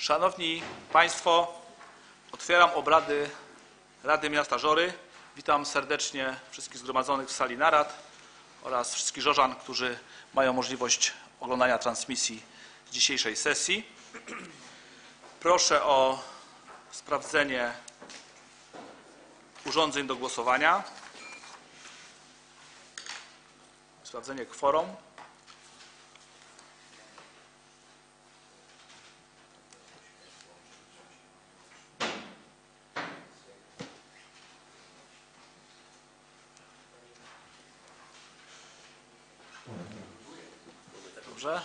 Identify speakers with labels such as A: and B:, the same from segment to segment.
A: Szanowni Państwo, otwieram obrady Rady Miasta Żory. Witam serdecznie wszystkich zgromadzonych w sali narad oraz wszystkich żorzan, którzy mają możliwość oglądania transmisji z dzisiejszej sesji. Proszę o sprawdzenie urządzeń do głosowania. Sprawdzenie kworum. Dobrze?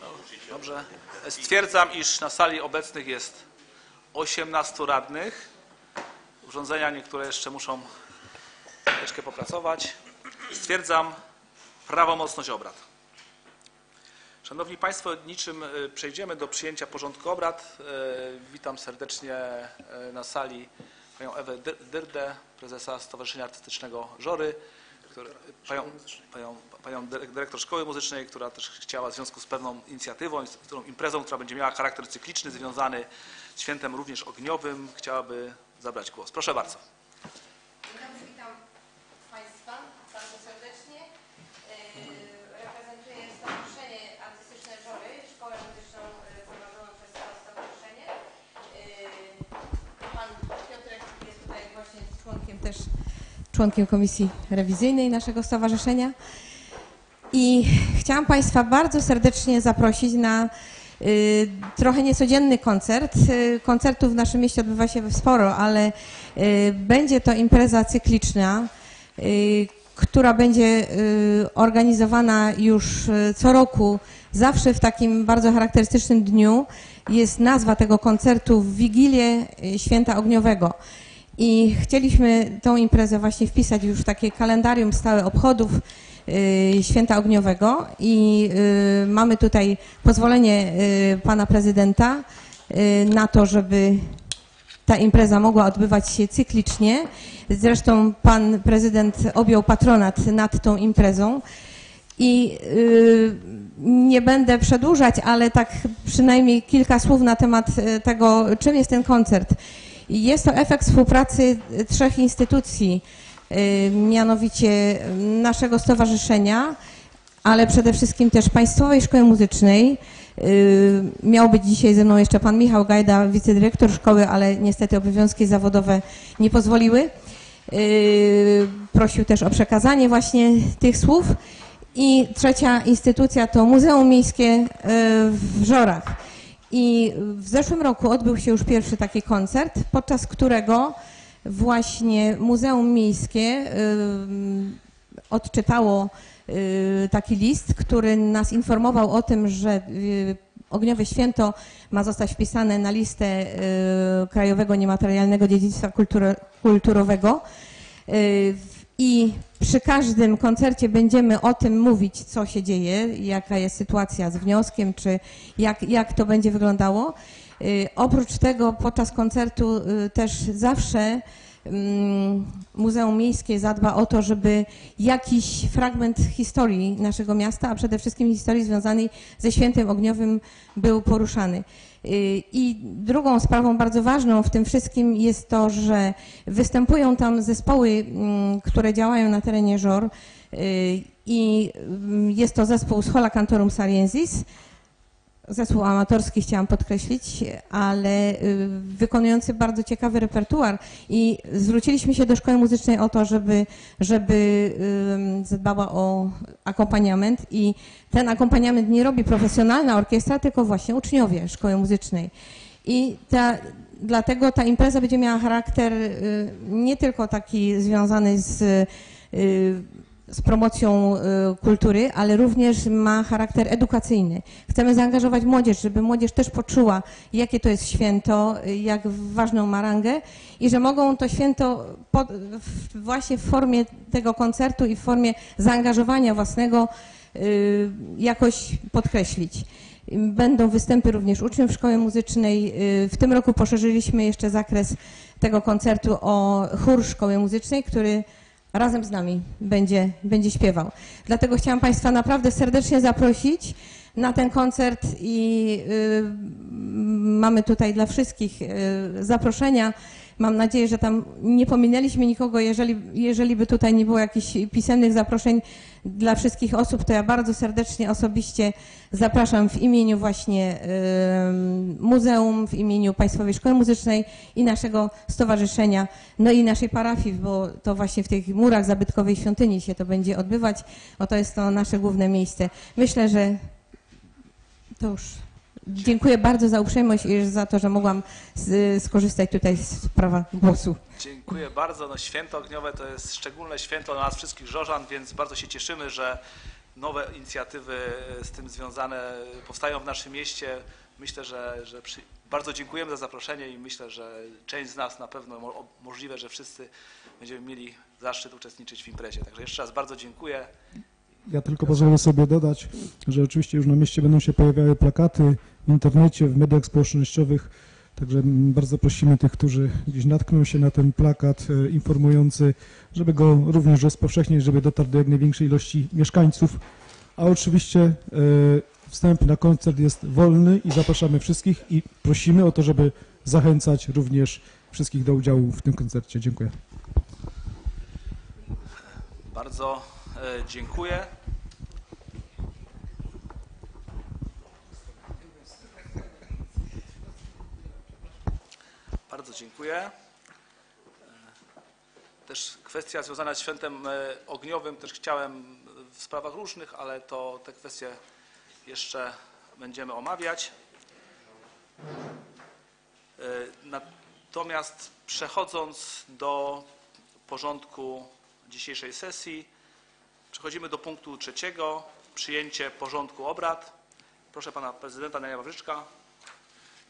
A: No, Dobrze. Stwierdzam, iż na sali obecnych jest 18 radnych. Urządzenia niektóre jeszcze muszą troszeczkę popracować. Stwierdzam prawomocność obrad. Szanowni Państwo, niczym y, przejdziemy do przyjęcia porządku obrad. Y, Witam serdecznie y, na sali panią Ewę Dy- Dyrdę, prezesa Stowarzyszenia Artystycznego Żory, który- panią, panią, panią dyre- dyrektor Szkoły Muzycznej, która też chciała w związku z pewną inicjatywą, z którą imprezą, która będzie miała charakter cykliczny, związany z świętem również ogniowym, chciałaby zabrać głos. Proszę bardzo.
B: Dzień dobry, witam Państwa bardzo serdecznie. Yy, Reprezentuję Stowarzyszenie Artystyczne Żory, szkołę muzyczną yy, prowadzoną przez to stowarzyszenie. Yy, Pan Piotrek jest tutaj właśnie członkiem też członkiem komisji rewizyjnej naszego stowarzyszenia. I chciałam Państwa bardzo serdecznie zaprosić na y, trochę niecodzienny koncert. Y, koncertów w naszym mieście odbywa się sporo, ale y, będzie to impreza cykliczna, y, która będzie y, organizowana już y, co roku, zawsze w takim bardzo charakterystycznym dniu. Jest nazwa tego koncertu w Wigilię Święta Ogniowego. I chcieliśmy tą imprezę właśnie wpisać już w takie kalendarium stałe obchodów y, Święta Ogniowego i y, mamy tutaj pozwolenie y, pana prezydenta na to, żeby ta impreza mogła odbywać się cyklicznie. Zresztą pan prezydent objął patronat nad tą imprezą. I nie będę przedłużać, ale tak przynajmniej kilka słów na temat tego, czym jest ten koncert. Jest to efekt współpracy y, trzech instytucji, y, mianowicie y, naszego stowarzyszenia, ale przede wszystkim też Państwowej Szkoły Muzycznej. Miał być dzisiaj ze mną jeszcze pan Michał Gajda, wicedyrektor szkoły, ale niestety obowiązki zawodowe nie pozwoliły. Prosił też o przekazanie właśnie tych słów. I trzecia instytucja to Muzeum Miejskie w Żorach. I w zeszłym roku odbył się już pierwszy taki koncert, podczas którego właśnie Muzeum Miejskie odczytało y, taki list, który nas informował o tym, że y, Ogniowe Święto ma zostać wpisane na listę y, Krajowego Niematerialnego Dziedzictwa kulturo- Kulturowego. I przy każdym koncercie będziemy o tym mówić, co się dzieje, jaka jest sytuacja z wnioskiem, czy jak, jak to będzie wyglądało. Y, Oprócz tego podczas koncertu y, też zawsze Muzeum Miejskie zadba o to, żeby jakiś fragment historii naszego miasta, a przede wszystkim historii związanej ze świętem ogniowym był poruszany. Y, I drugą sprawą bardzo ważną w tym wszystkim jest to, że występują tam zespoły, mm, które działają na terenie Żor y, i mm, jest to zespół Schola Cantorum Saliensis, zespół amatorski chciałam podkreślić, ale y, wykonujący bardzo ciekawy repertuar i zwróciliśmy się do szkoły muzycznej o to, żeby, żeby zadbała o akompaniament i ten akompaniament nie robi profesjonalna orkiestra, tylko właśnie uczniowie szkoły muzycznej. I ta, dlatego ta impreza będzie miała charakter y, nie tylko taki związany z y, z promocją y, kultury, ale również ma charakter edukacyjny. Chcemy zaangażować młodzież, żeby młodzież też poczuła, jakie to jest święto, y, jak ważną ma rangę i że mogą to święto pod, właśnie w formie tego koncertu i w formie zaangażowania własnego y, jakoś podkreślić. Będą występy również uczniów szkoły muzycznej. W tym roku poszerzyliśmy jeszcze zakres tego koncertu o chór szkoły muzycznej, który razem z nami będzie, będzie śpiewał. Dlatego chciałam Państwa naprawdę serdecznie zaprosić na ten koncert i y, mamy tutaj dla wszystkich y, zaproszenia. Mam nadzieję, że tam nie pominęliśmy nikogo. Jeżeli, jeżeli by tutaj nie było jakichś pisemnych zaproszeń dla wszystkich osób, to ja bardzo serdecznie osobiście zapraszam w imieniu właśnie muzeum, w imieniu Państwowej Szkoły Muzycznej i naszego stowarzyszenia, no i naszej parafii, bo to właśnie w tych murach zabytkowej świątyni się to będzie odbywać. Oto jest to nasze główne miejsce. Myślę, że to już. Dziękuję bardzo za uprzejmość i za to, że mogłam skorzystać tutaj z prawa głosu.
A: Dziękuję bardzo. No, święto ogniowe to jest szczególne święto dla nas wszystkich Żorzan, więc bardzo się cieszymy, że nowe inicjatywy z tym związane powstają w naszym mieście. Myślę, że, że przy... bardzo dziękujemy za zaproszenie i myślę, że część z nas na pewno mo- możliwe, że wszyscy będziemy mieli zaszczyt uczestniczyć w imprezie. Także jeszcze raz bardzo dziękuję.
C: Ja tylko pozwolę sobie dodać, że oczywiście już na mieście będą się pojawiały plakaty w internecie, w mediach społecznościowych. Także bardzo prosimy tych, którzy gdzieś natkną się na ten plakat e, informujący, żeby go również rozpowszechnić, żeby dotarł do jak największej ilości mieszkańców. A oczywiście e, wstęp na koncert jest wolny i zapraszamy wszystkich i prosimy o to, żeby zachęcać również wszystkich do udziału w tym koncercie. Dziękuję.
A: Bardzo dziękuję. Bardzo dziękuję. E, Też kwestia związana z świętem e, ogniowym, też chciałem w sprawach różnych, ale to te kwestie jeszcze będziemy omawiać. E, Natomiast przechodząc do porządku dzisiejszej sesji, przechodzimy do punktu trzeciego, przyjęcie porządku obrad. Proszę pana prezydenta Daniela Wawrzyczka.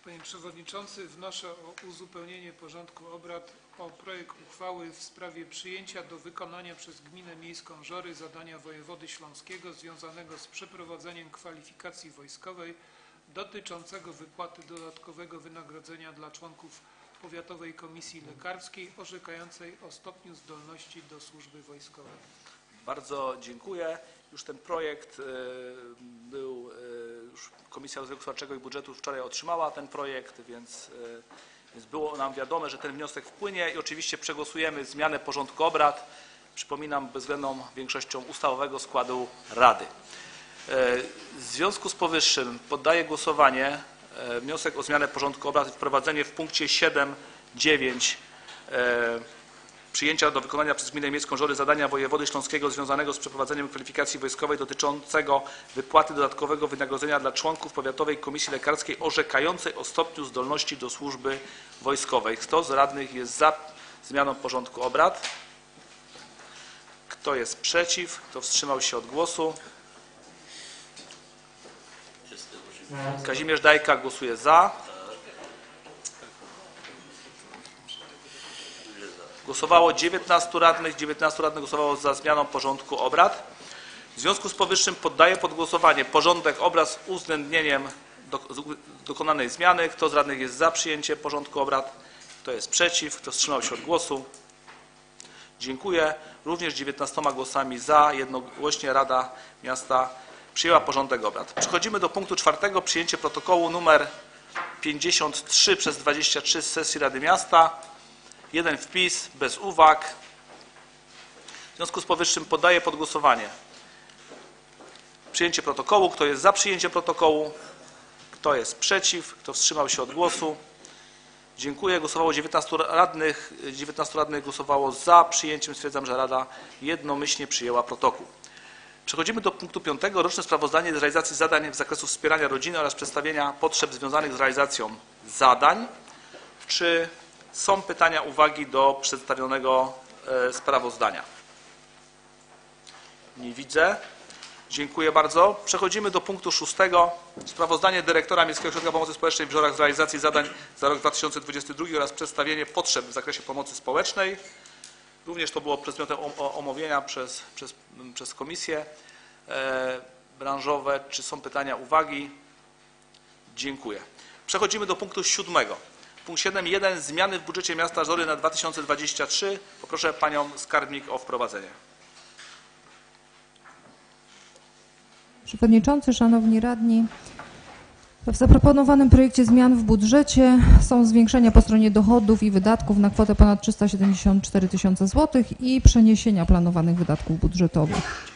D: Panie Przewodniczący, wnoszę o uzupełnienie porządku obrad o projekt uchwały w sprawie przyjęcia do wykonania przez Gminę Miejską Żory zadania wojewody śląskiego związanego z przeprowadzeniem kwalifikacji wojskowej dotyczącego wypłaty dodatkowego wynagrodzenia dla członków Powiatowej Komisji Lekarskiej orzekającej o stopniu zdolności do służby wojskowej.
A: Bardzo dziękuję. Już ten projekt e, był, e, już Komisja Rozwoju Gospodarczego i Budżetu wczoraj otrzymała ten projekt, więc, e, więc było nam wiadome, że ten wniosek wpłynie i oczywiście przegłosujemy zmianę porządku obrad. Przypominam, bezwzględną większością ustawowego składu Rady. W związku z powyższym poddaję głosowanie wniosek o zmianę porządku obrad i wprowadzenie w punkcie 7.9 przyjęcia do wykonania przez Gminę Miejską Żory zadania wojewody śląskiego związanego z przeprowadzeniem kwalifikacji wojskowej dotyczącego wypłaty dodatkowego wynagrodzenia dla członków Powiatowej Komisji Lekarskiej orzekającej o stopniu zdolności do służby wojskowej. Kto z radnych jest za zmianą porządku obrad? Kto jest przeciw? Kto wstrzymał się od głosu? Kazimierz Dajka głosuje za. Głosowało 19 radnych, 19 radnych głosowało za zmianą porządku obrad. W związku z powyższym poddaję pod głosowanie porządek obrad z uwzględnieniem dokonanej zmiany. Kto z radnych jest za przyjęciem porządku obrad? Kto jest przeciw? Kto wstrzymał się od głosu? Dziękuję. Również 19 głosami za jednogłośnie Rada Miasta przyjęła porządek obrad. Przechodzimy do punktu czwartego. Przyjęcie protokołu numer 53 przez 23 z sesji Rady Miasta. Jeden wpis, bez uwag. W związku z powyższym poddaję pod głosowanie przyjęcie protokołu. Kto jest za przyjęciem protokołu? Kto jest przeciw? Kto wstrzymał się od głosu? Dziękuję. Głosowało 19 radnych. 19 radnych głosowało za przyjęciem. Stwierdzam, że Rada jednomyślnie przyjęła protokół. Przechodzimy do punktu piątego. Roczne sprawozdanie z realizacji zadań z zakresu wspierania rodziny oraz przedstawienia potrzeb związanych z realizacją zadań. Czy są pytania, uwagi do przedstawionego e, sprawozdania? Nie widzę. Dziękuję bardzo. Przechodzimy do punktu szóstego. Sprawozdanie dyrektora Miejskiego Ośrodka Pomocy Społecznej w Żorach z realizacji zadań za rok 2022 oraz przedstawienie potrzeb w zakresie pomocy społecznej. Również to było przedmiotem omówienia przez, przez, przez komisje e, branżowe. Czy są pytania, uwagi? Dziękuję. Przechodzimy do punktu siódmego. Punkt 7.1. Zmiany w budżecie miasta Żory na 2023. Poproszę panią skarbnik o wprowadzenie.
E: Przewodniczący, Szanowni Radni, w zaproponowanym projekcie zmian w budżecie są zwiększenia po stronie dochodów i wydatków na kwotę ponad 374 tysiące złotych i przeniesienia planowanych wydatków budżetowych.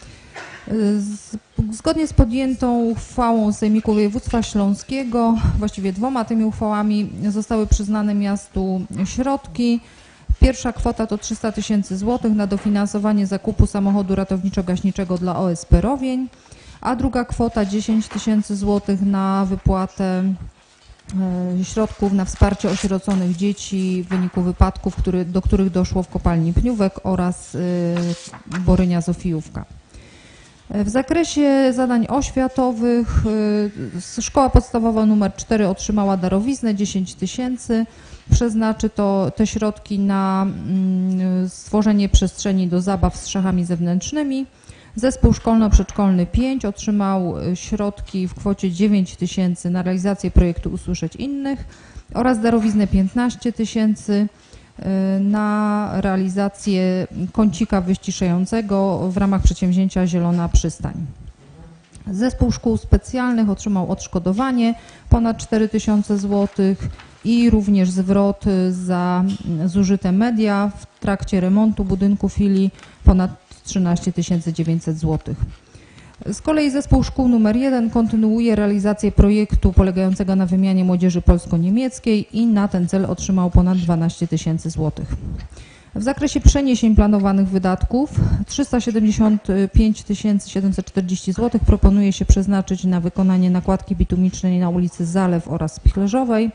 E: Zgodnie z podjętą uchwałą Sejmiku Województwa Śląskiego, właściwie dwoma tymi uchwałami, zostały przyznane miastu środki. Pierwsza kwota to 300 tysięcy złotych na dofinansowanie zakupu samochodu ratowniczo-gaśniczego dla OSP Rowień, a druga kwota 10 tysięcy złotych na wypłatę e, środków na wsparcie osieroconych dzieci w wyniku wypadków, który, do których doszło w kopalni Pniówek oraz e, Borynia Zofijówka. W zakresie zadań oświatowych y, szkoła podstawowa nr 4 otrzymała darowiznę 10 tysięcy. Przeznaczy to te środki na mm, stworzenie przestrzeni do zabaw z szachami zewnętrznymi. Zespół szkolno-przedszkolny 5 otrzymał y, środki w kwocie 9 tysięcy na realizację projektu Usłyszeć Innych oraz darowiznę 15 tysięcy na realizację kącika wyściszającego w ramach przedsięwzięcia Zielona Przystań. Zespół szkół specjalnych otrzymał odszkodowanie ponad 4 tysiące złotych i również zwrot y, za zużyte media w trakcie remontu budynku filii ponad 13 900 złotych. Z kolei zespół szkół nr 1 kontynuuje realizację projektu polegającego na wymianie młodzieży polsko-niemieckiej i na ten cel otrzymał ponad 12 tysięcy złotych. W zakresie przeniesień planowanych wydatków 375 740 zł proponuje się przeznaczyć na wykonanie nakładki bitumicznej na ulicy Zalew oraz Spichlerzowej.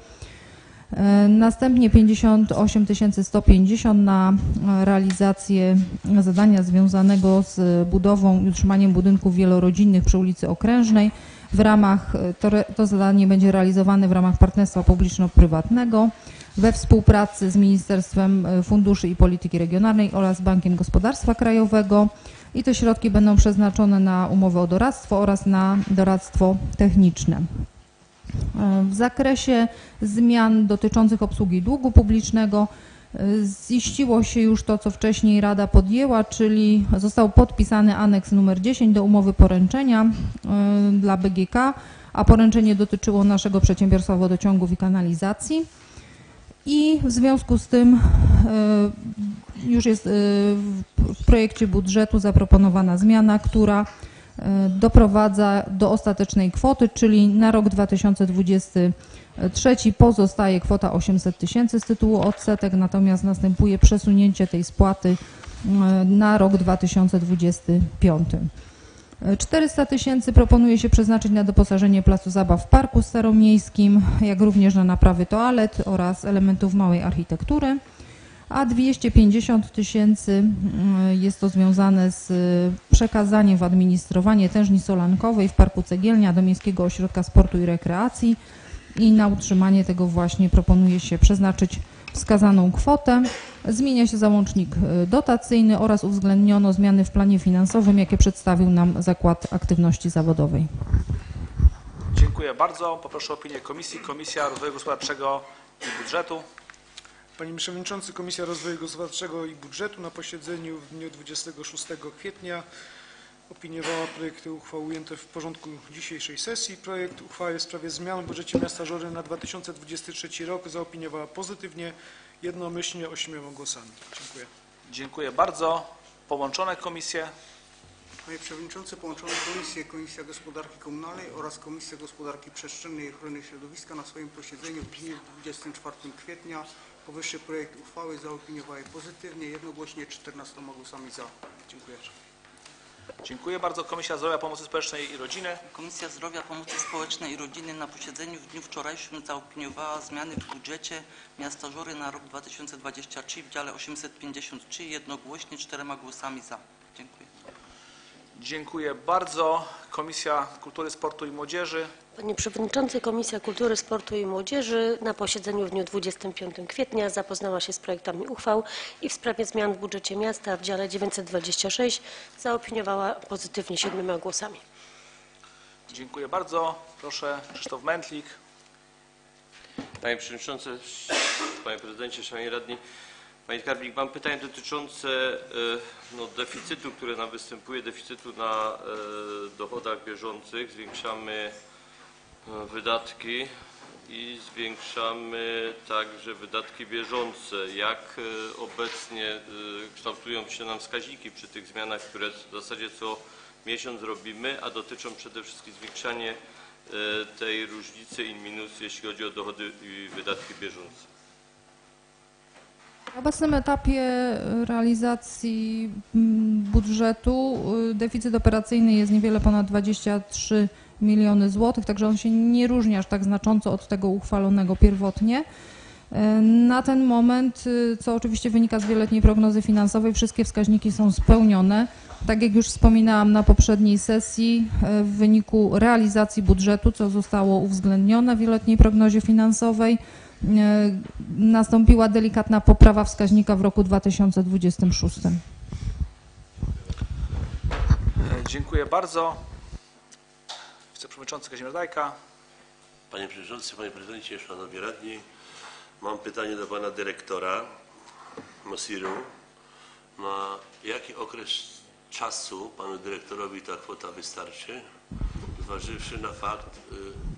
E: E, Następnie 58 150 na e, realizację zadania związanego z budową i utrzymaniem budynków wielorodzinnych przy ulicy Okrężnej. W ramach, e, to, to zadanie będzie realizowane w ramach partnerstwa publiczno-prywatnego we współpracy z Ministerstwem Funduszy i Polityki Regionalnej oraz Bankiem Gospodarstwa Krajowego i te środki będą przeznaczone na umowę o doradztwo oraz na doradztwo techniczne. W zakresie zmian dotyczących obsługi długu publicznego ziściło się już to, co wcześniej Rada podjęła, czyli został podpisany aneks numer 10 do umowy poręczenia e, dla BGK, a poręczenie dotyczyło naszego przedsiębiorstwa wodociągów i kanalizacji. I w związku z tym e, już jest e, w projekcie budżetu zaproponowana zmiana, która doprowadza do ostatecznej kwoty, czyli na rok 2023 pozostaje kwota 800 tysięcy z tytułu odsetek, natomiast następuje przesunięcie tej spłaty e, na rok 2025. E, 400 tysięcy proponuje się przeznaczyć na doposażenie placu zabaw w Parku Staromiejskim, jak również na naprawy toalet oraz elementów małej architektury a 250 tysięcy mm, jest to związane z y, przekazaniem w administrowanie tężni solankowej w Parku Cegielnia do Miejskiego Ośrodka Sportu i Rekreacji i na utrzymanie tego właśnie proponuje się przeznaczyć wskazaną kwotę. Zmienia się załącznik y, dotacyjny oraz uwzględniono zmiany w planie finansowym, jakie przedstawił nam Zakład Aktywności Zawodowej.
A: Dziękuję bardzo. Poproszę o opinię komisji. Komisja Rozwoju Gospodarczego i Budżetu.
F: Panie Przewodniczący, Komisja Rozwoju Gospodarczego i Budżetu na posiedzeniu w dniu 26 kwietnia opiniowała projekty uchwał ujęte w porządku dzisiejszej sesji. Projekt uchwały w sprawie zmian w budżecie miasta Żory na 2023 rok zaopiniowała pozytywnie, jednomyślnie ośmioma głosami. Dziękuję.
A: Dziękuję bardzo. Połączone komisje.
G: Panie Przewodniczący, połączone komisje, Komisja Gospodarki Komunalnej oraz Komisja Gospodarki Przestrzennej i Ochrony Środowiska na swoim posiedzeniu w dniu 24 kwietnia powyższy projekt uchwały zaopiniowały pozytywnie, jednogłośnie 14 głosami za. Dziękuję.
A: Dziękuję bardzo. Komisja Zdrowia, Pomocy Społecznej i Rodziny.
H: Komisja Zdrowia, Pomocy Społecznej i Rodziny na posiedzeniu w dniu wczorajszym zaopiniowała zmiany w budżecie miasta Żory na rok 2023 w dziale 853 jednogłośnie czterema głosami za. Dziękuję.
A: Dziękuję bardzo. Komisja Kultury, Sportu i Młodzieży.
I: Panie Przewodniczący, Komisja Kultury, Sportu i Młodzieży na posiedzeniu w dniu 25 kwietnia zapoznała się z projektami uchwał i w sprawie zmian w budżecie miasta w dziale 926 zaopiniowała pozytywnie siedmioma głosami.
A: Dziękuję bardzo. Proszę Krzysztof Mętlik.
J: Panie Przewodniczący, Panie Prezydencie, Szanowni Radni, Panie Skarbnik, mam pytanie dotyczące e, no, deficytu, który nam występuje, deficytu na e, dochodach bieżących. Zwiększamy e, wydatki i zwiększamy także wydatki bieżące. Jak obecnie kształtują się nam wskaźniki przy tych zmianach, które w zasadzie co miesiąc robimy, a dotyczą przede wszystkim zwiększania tej różnicy in minus, jeśli chodzi o dochody i wydatki bieżące.
E: W obecnym etapie realizacji mm, budżetu y, deficyt operacyjny jest niewiele ponad 23 miliony złotych, także on się nie różni aż tak znacząco od tego uchwalonego pierwotnie. Y, Na ten moment, y, co oczywiście wynika z wieloletniej prognozy finansowej, wszystkie wskaźniki są spełnione. Tak jak już wspominałam na poprzedniej sesji, w wyniku realizacji budżetu, co zostało uwzględnione w wieloletniej prognozie finansowej, nastąpiła delikatna poprawa wskaźnika w roku 2026.
A: E, Dziękuję bardzo. Wiceprzewodniczący Kazimierz Dajka.
K: Panie Przewodniczący, Panie Prezydencie, Szanowni Radni, mam pytanie do Pana Dyrektora Mosiru. Na jaki okres czasu Panu Dyrektorowi ta kwota wystarczy, zważywszy na fakt, y,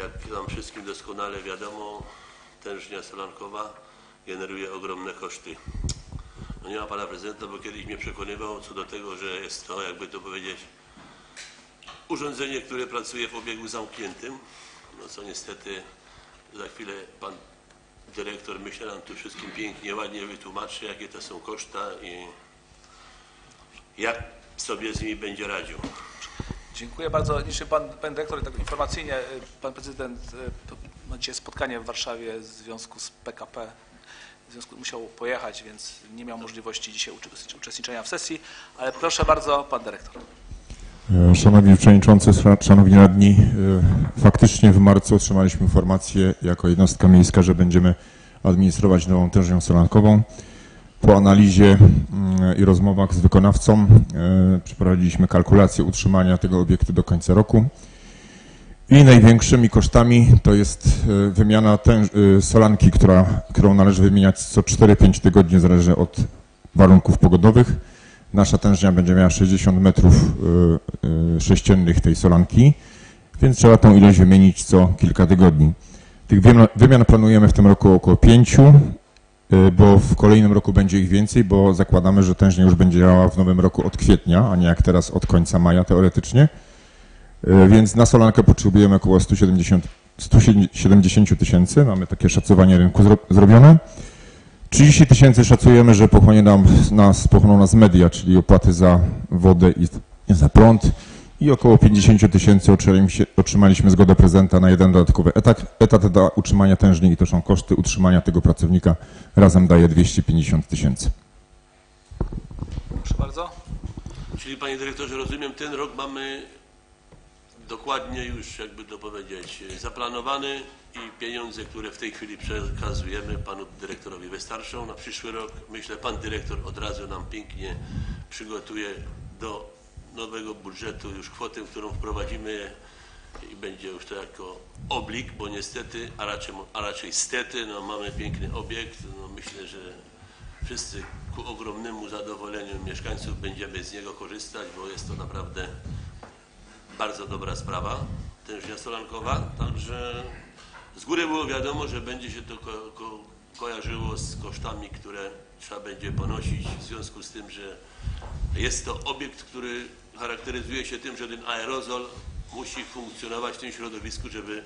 K: jak nam wszystkim doskonale wiadomo, tężnia solankowa generuje ogromne koszty. No nie ma Pana Prezydenta, bo kiedyś mnie przekonywał co do tego, że jest to, jakby to powiedzieć, urządzenie, które pracuje w obiegu zamkniętym, no co niestety za chwilę pan dyrektor myślę nam tu wszystkim pięknie, ładnie wytłumaczy, jakie to są koszta i jak sobie z nimi będzie radził.
A: Dziękuję bardzo. Jeśli pan, pan dyrektor, tak informacyjnie, y, pan prezydent y, ma dzisiaj spotkanie w Warszawie w związku z PKP. W związku musiał pojechać, więc nie miał możliwości dzisiaj uczest- uczestniczenia w sesji, ale proszę bardzo, pan dyrektor.
L: E, Szanowni Przewodniczący, szan- Szanowni Radni, e, faktycznie w marcu otrzymaliśmy informację jako jednostka miejska, że będziemy administrować nową tężnią solankową. Po analizie mm, i rozmowach z wykonawcą e, przeprowadziliśmy kalkulację utrzymania tego obiektu do końca roku. I największymi kosztami to jest e, wymiana e, solanki, która, którą należy wymieniać co 4-5 tygodni, zależy od warunków pogodowych. Nasza tężnia będzie miała 60 metrów y, sześciennych tej solanki, więc trzeba tą ilość wymienić co kilka tygodni. Tych wymian, planujemy w tym roku około pięciu, y, bo w kolejnym roku będzie ich więcej, bo zakładamy, że tężnia już będzie działała w nowym roku od kwietnia, a nie jak teraz od końca maja teoretycznie. Y, Więc na solankę potrzebujemy około 170 170 tysięcy, mamy takie szacowanie rynku zro, zrobione. 30 tysięcy szacujemy, że pochłonie nam, nas, pochłoną nas media, czyli opłaty za wodę i za prąd i około 50 tysięcy otrzymaliśmy, zgodę prezydenta na jeden dodatkowy etat, etat dla utrzymania tężni i to są koszty utrzymania tego pracownika. Razem daje 250 tysięcy.
A: Proszę bardzo.
K: Czyli Panie Dyrektorze, rozumiem, ten rok mamy dokładnie już, jakby to powiedzieć, zaplanowany i pieniądze, które w tej chwili przekazujemy Panu Dyrektorowi wystarczą. Na przyszły rok, myślę, Pan Dyrektor od razu nam pięknie przygotuje do nowego budżetu już kwotę, którą wprowadzimy i będzie już to jako oblik, bo niestety, a raczej, a raczej stety, no mamy piękny obiekt, no myślę, że wszyscy ku ogromnemu zadowoleniu mieszkańców będziemy z niego korzystać, bo jest to naprawdę bardzo dobra sprawa, tężnia solankowa, także z góry było wiadomo, że będzie się to ko ko kojarzyło z kosztami, które trzeba będzie ponosić w związku z tym, że jest to obiekt, który charakteryzuje się tym, że ten aerozol musi funkcjonować w tym środowisku, żeby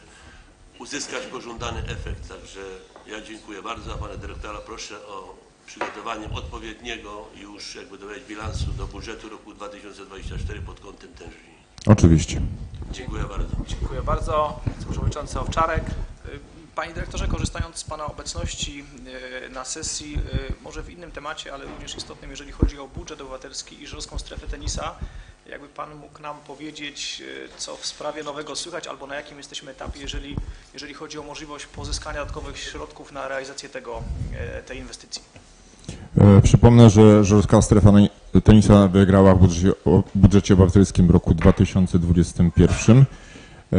K: uzyskać pożądany efekt. Także ja dziękuję bardzo, a pana dyrektora proszę o przygotowanie odpowiedniego już jakby to powiedzieć bilansu do budżetu roku 2024 pod kątem tężni.
L: Oczywiście.
K: Dziękuję bardzo.
A: Dziękuję bardzo. Przewodniczący Owczarek. Panie dyrektorze, korzystając z Pana obecności y, na sesji, y, może w innym temacie, ale również istotnym, jeżeli chodzi o budżet obywatelski i żerską strefę tenisa, jakby Pan mógł nam powiedzieć, y, co w sprawie nowego słychać, albo na jakim jesteśmy etapie, jeżeli, jeżeli chodzi o możliwość pozyskania dodatkowych środków na realizację tego, tej inwestycji.
L: E, Przypomnę, że Żorska Strefa Tenisa wygrała w budżecie, budżecie obywatelskim roku 2021. E,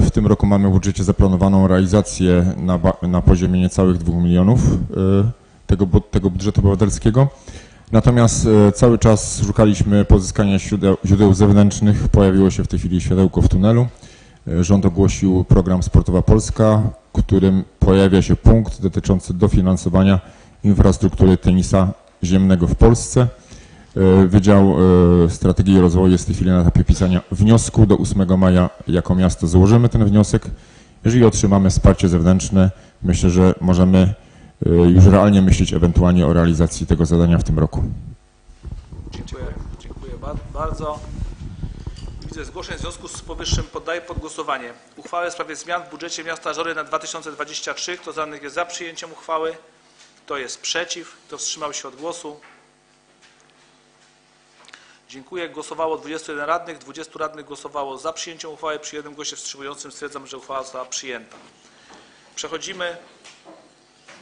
L: W tym roku mamy w budżecie zaplanowaną realizację na, na poziomie niecałych 2 milionów e, tego, tego budżetu obywatelskiego. Natomiast e, cały czas szukaliśmy pozyskania źródeł, źródeł zewnętrznych. Pojawiło się w tej chwili światełko w tunelu. Rząd ogłosił program Sportowa Polska, w którym pojawia się punkt dotyczący dofinansowania infrastruktury tenisa ziemnego w Polsce. E, Wydział e, Strategii i Rozwoju jest w tej chwili na etapie pisania wniosku. Do 8 maja jako miasto złożymy ten wniosek. Jeżeli otrzymamy wsparcie zewnętrzne, myślę, że możemy e, już realnie myśleć ewentualnie o realizacji tego zadania w tym roku.
A: Dziękuję, dziękuję ba- bardzo. Widzę zgłoszeń w związku z powyższym poddaję pod głosowanie uchwałę w sprawie zmian w budżecie miasta Żory na 2023. Kto z jest za przyjęciem uchwały? Kto jest przeciw? Kto wstrzymał się od głosu? Dziękuję. Głosowało 21 radnych. 20 radnych głosowało za przyjęciem uchwały. Przy jednym głosie wstrzymującym stwierdzam, że uchwała została przyjęta. Przechodzimy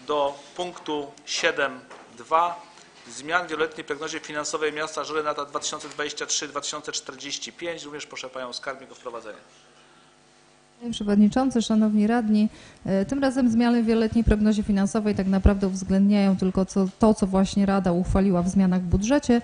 A: do punktu 7.2 zmian w wieloletniej prognozie finansowej miasta Żory na lata 2023-2045. Również proszę Panią Skarbnik o wprowadzenie.
E: Panie Przewodniczący, Szanowni Radni, e, tym razem zmiany w wieloletniej prognozie finansowej tak naprawdę uwzględniają tylko to, co właśnie Rada uchwaliła w zmianach w budżecie.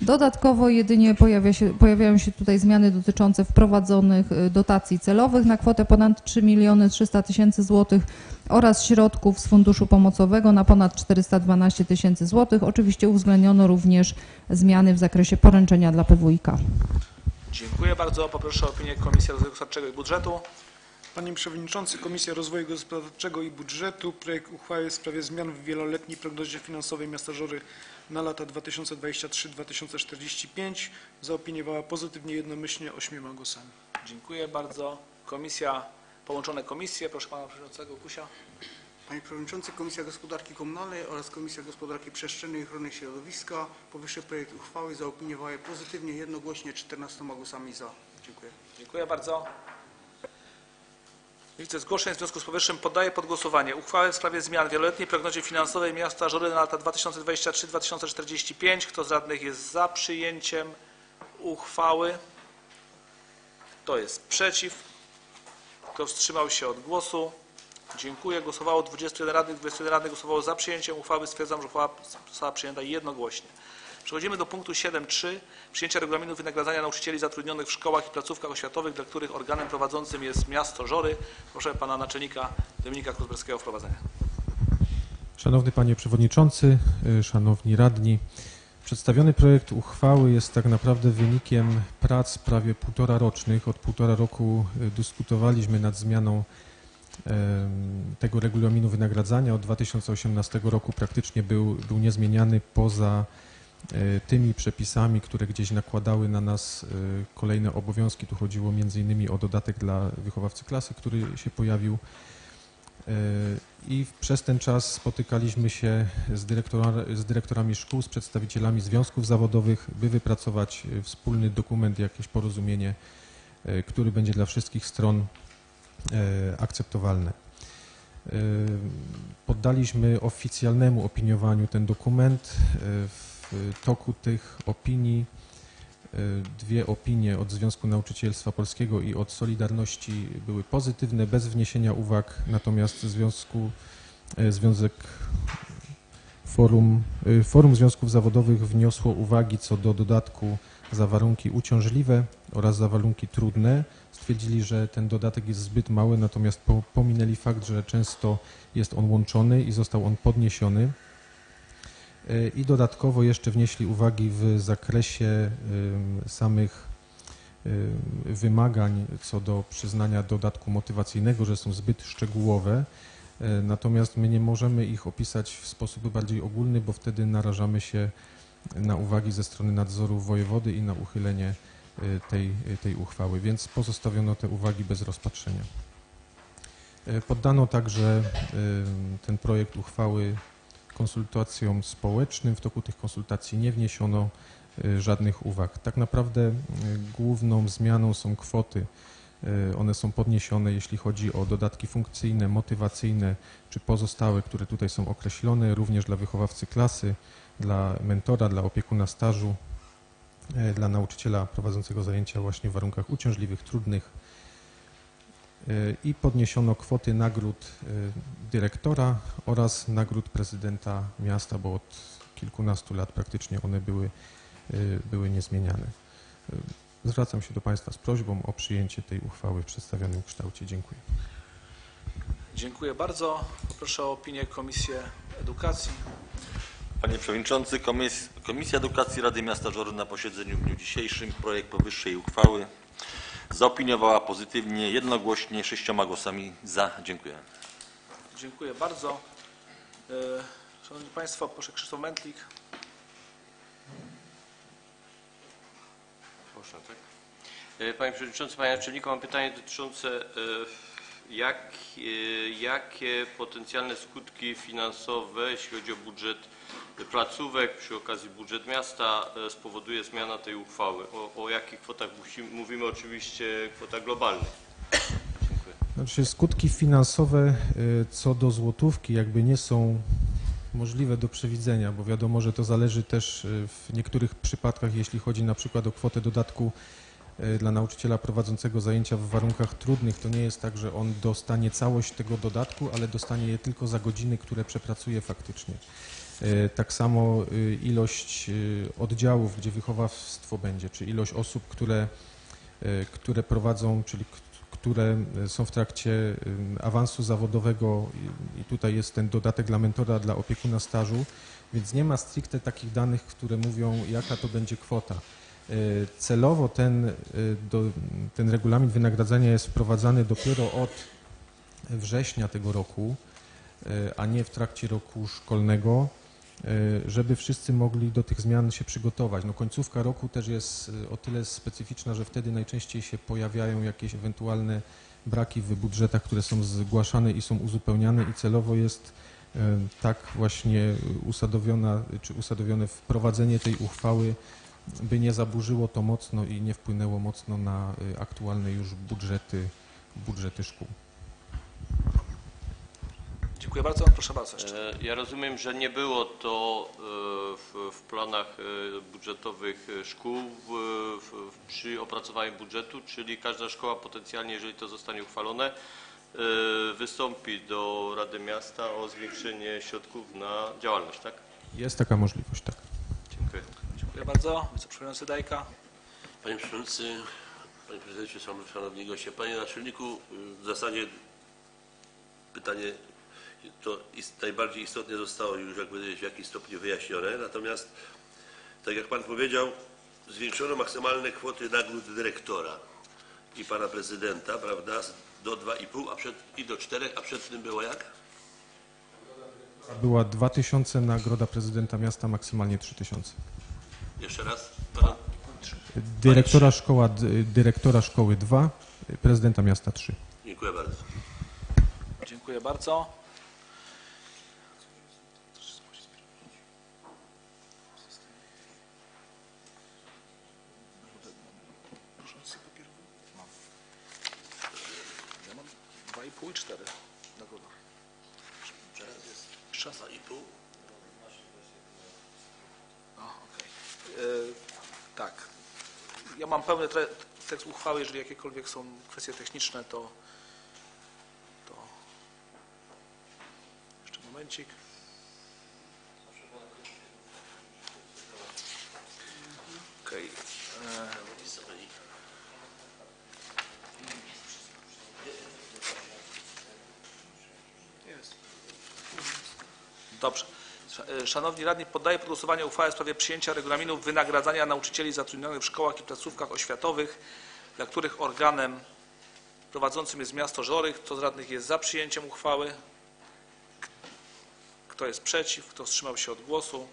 E: Dodatkowo jedynie pojawia się, pojawiają się tutaj zmiany dotyczące wprowadzonych e, dotacji celowych na kwotę ponad 3 miliony 300 tysięcy złotych oraz środków z funduszu pomocowego na ponad 412 tysięcy złotych. Oczywiście uwzględniono również zmiany w zakresie poręczenia dla PWiK.
A: Dziękuję bardzo. Poproszę o opinię Komisji Rozwoju Gospodarczego i Budżetu.
F: Panie Przewodniczący, Komisja Rozwoju Gospodarczego i Budżetu. Projekt uchwały w sprawie zmian w wieloletniej prognozie finansowej miasta Żory na lata 2023-2045 zaopiniowała pozytywnie jednomyślnie ośmioma głosami.
A: Dziękuję bardzo. Komisja, połączone komisje. Proszę Pana Przewodniczącego Kusia.
G: Panie Przewodniczący, Komisja Gospodarki Komunalnej oraz Komisja Gospodarki Przestrzennej i Ochrony Środowiska powyższy projekt uchwały zaopiniowały pozytywnie jednogłośnie 14 głosami za. Dziękuję.
A: Dziękuję bardzo. Widzę zgłoszeń, w związku z powyższym poddaję pod głosowanie uchwałę w sprawie zmian w wieloletniej prognozie finansowej miasta Żory na lata 2023-2045. Kto z radnych jest za przyjęciem uchwały? Kto jest przeciw? Kto wstrzymał się od głosu? Dziękuję. Głosowało 21 radnych, 21 radnych głosowało za przyjęciem uchwały. Stwierdzam, że uchwała została przyjęta jednogłośnie. Przechodzimy do punktu 7.3. Przyjęcie regulaminu wynagradzania nauczycieli zatrudnionych w szkołach i placówkach oświatowych, dla których organem prowadzącym jest miasto Żory. Proszę pana naczelnika Dominika Kruzberskiego o wprowadzenie.
M: Szanowny Panie Przewodniczący, Szanowni Radni, przedstawiony projekt uchwały jest tak naprawdę wynikiem prac prawie półtora rocznych. Od półtora roku y, dyskutowaliśmy nad zmianą tego regulaminu wynagradzania. Od 2018 roku praktycznie był, był niezmieniany poza tymi przepisami, które gdzieś nakładały na nas y, kolejne obowiązki. Tu chodziło między innymi o dodatek dla wychowawcy klasy, który się pojawił. I przez ten czas spotykaliśmy się z, dyrektora, z dyrektorami szkół, z przedstawicielami związków zawodowych, by wypracować e, wspólny dokument, jakieś porozumienie, e, który będzie dla wszystkich stron e, akceptowalne. E, Poddaliśmy oficjalnemu opiniowaniu ten dokument. E, W toku tych opinii e, dwie opinie od Związku Nauczycielstwa Polskiego i od Solidarności były pozytywne, bez wniesienia uwag, natomiast Związku, e, Związek Forum, e, Forum Związków Zawodowych wniosło uwagi co do dodatku za warunki uciążliwe oraz za warunki trudne. Stwierdzili, że ten dodatek jest zbyt mały, natomiast po- pominęli fakt, że często jest on łączony i został on podniesiony. I dodatkowo jeszcze wnieśli uwagi w zakresie samych ym, wymagań co do przyznania dodatku motywacyjnego, że są zbyt szczegółowe. E, Natomiast my nie możemy ich opisać w sposób bardziej ogólny, bo wtedy narażamy się na uwagi ze strony nadzoru wojewody i na uchylenie e, tej, tej uchwały, więc pozostawiono te uwagi bez rozpatrzenia. E, Poddano także ten projekt uchwały konsultacjom społecznym. W toku tych konsultacji nie wniesiono y, żadnych uwag. Tak naprawdę y, główną zmianą są kwoty. Y, One są podniesione, jeśli chodzi o dodatki funkcyjne, motywacyjne czy pozostałe, które tutaj są określone, również dla wychowawcy klasy, dla mentora, dla opiekuna stażu, dla nauczyciela prowadzącego zajęcia właśnie w warunkach uciążliwych, trudnych. I podniesiono kwoty nagród y, dyrektora oraz nagród prezydenta miasta, bo od kilkunastu lat praktycznie one były, y, były niezmieniane. Y, Zwracam się do Państwa z prośbą o przyjęcie tej uchwały w przedstawionym kształcie. Dziękuję.
A: Dziękuję bardzo. Poproszę o opinię Komisję Edukacji.
N: Panie Przewodniczący, Komis- Komisja Edukacji Rady Miasta Żory na posiedzeniu w dniu dzisiejszym projekt powyższej uchwały zaopiniowała pozytywnie, jednogłośnie, sześcioma głosami za. Dziękuję.
A: Dziękuję bardzo. E, Szanowni Państwo, proszę Krzysztof Mętlik.
J: Proszę, tak? E, Panie Przewodniczący, Panie Naczelniku, mam pytanie dotyczące e, jak, jakie potencjalne skutki finansowe, jeśli chodzi o budżet placówek, przy okazji budżet miasta e, spowoduje zmiana tej uchwały? O, o jakich kwotach mówimy oczywiście kwotach globalnych. Dziękuję.
M: Znaczy skutki finansowe y, co do złotówki jakby nie są możliwe do przewidzenia, bo wiadomo, że to zależy też y, w niektórych przypadkach, jeśli chodzi na przykład o kwotę dodatku dla nauczyciela prowadzącego zajęcia w warunkach trudnych, to nie jest tak, że on dostanie całość tego dodatku, ale dostanie je tylko za godziny, które przepracuje faktycznie. Y, Tak samo y, ilość y, oddziałów, gdzie wychowawstwo będzie, czy ilość osób, które, y, które prowadzą, czyli które są w trakcie awansu zawodowego. I- tutaj jest ten dodatek dla mentora, dla opiekuna stażu, więc nie ma stricte takich danych, które mówią, jaka to będzie kwota. Y, Celowo ten, ten regulamin wynagradzania jest wprowadzany dopiero od września tego roku, y, a nie w trakcie roku szkolnego, żeby wszyscy mogli do tych zmian się przygotować. No końcówka roku też jest y, o tyle specyficzna, że wtedy najczęściej się pojawiają jakieś ewentualne braki w budżetach, które są zgłaszane i są uzupełniane i celowo jest y, tak właśnie usadowiona, czy usadowione wprowadzenie tej uchwały, by nie zaburzyło to mocno i nie wpłynęło mocno na y, aktualne już budżety, budżety szkół.
A: Dziękuję bardzo. Proszę bardzo jeszcze.
J: E, Ja rozumiem, że nie było to e, w, w planach e, budżetowych szkół w, w, przy opracowaniu budżetu, czyli każda szkoła potencjalnie, jeżeli to zostanie uchwalone, wystąpi do Rady Miasta o zwiększenie środków na działalność, tak?
M: Jest taka możliwość, tak.
J: Dziękuję.
A: Dziękuję bardzo. Wiceprzewodniczący Dajka.
K: Panie Przewodniczący, Panie Prezydencie, Szanowni Goście, Panie Naczelniku, w zasadzie pytanie to ist, najbardziej istotnie zostało już jakby w jakimś stopniu wyjaśnione, natomiast tak jak Pan powiedział, zwiększono maksymalne kwoty nagród dyrektora i Pana Prezydenta, prawda, do 2,5 a przed, i do 4, a przed tym było jak?
M: Była 2000, nagroda prezydenta miasta maksymalnie 3000.
K: Jeszcze raz? Pana,
M: Dyrektora, szkoła, dyrektora szkoły 2, prezydenta miasta 3.
K: dziękuję bardzo.
A: Dziękuję bardzo. Ja mam 2,5 i 4 nagroda. Jeszcze raz.
K: 2,5?
A: A, okej. E, Tak. Ja mam pełny tekst uchwały, jeżeli jakiekolwiek są kwestie techniczne, to, to... Jeszcze momencik. Okej. e, Dobrze. Sz- e, Szanowni Radni, poddaję pod głosowanie uchwałę w sprawie przyjęcia regulaminu wynagradzania nauczycieli zatrudnionych w szkołach i placówkach oświatowych, dla których organem prowadzącym jest miasto Żory. Kto z radnych jest za przyjęciem uchwały? Kto jest przeciw? Kto wstrzymał się od głosu?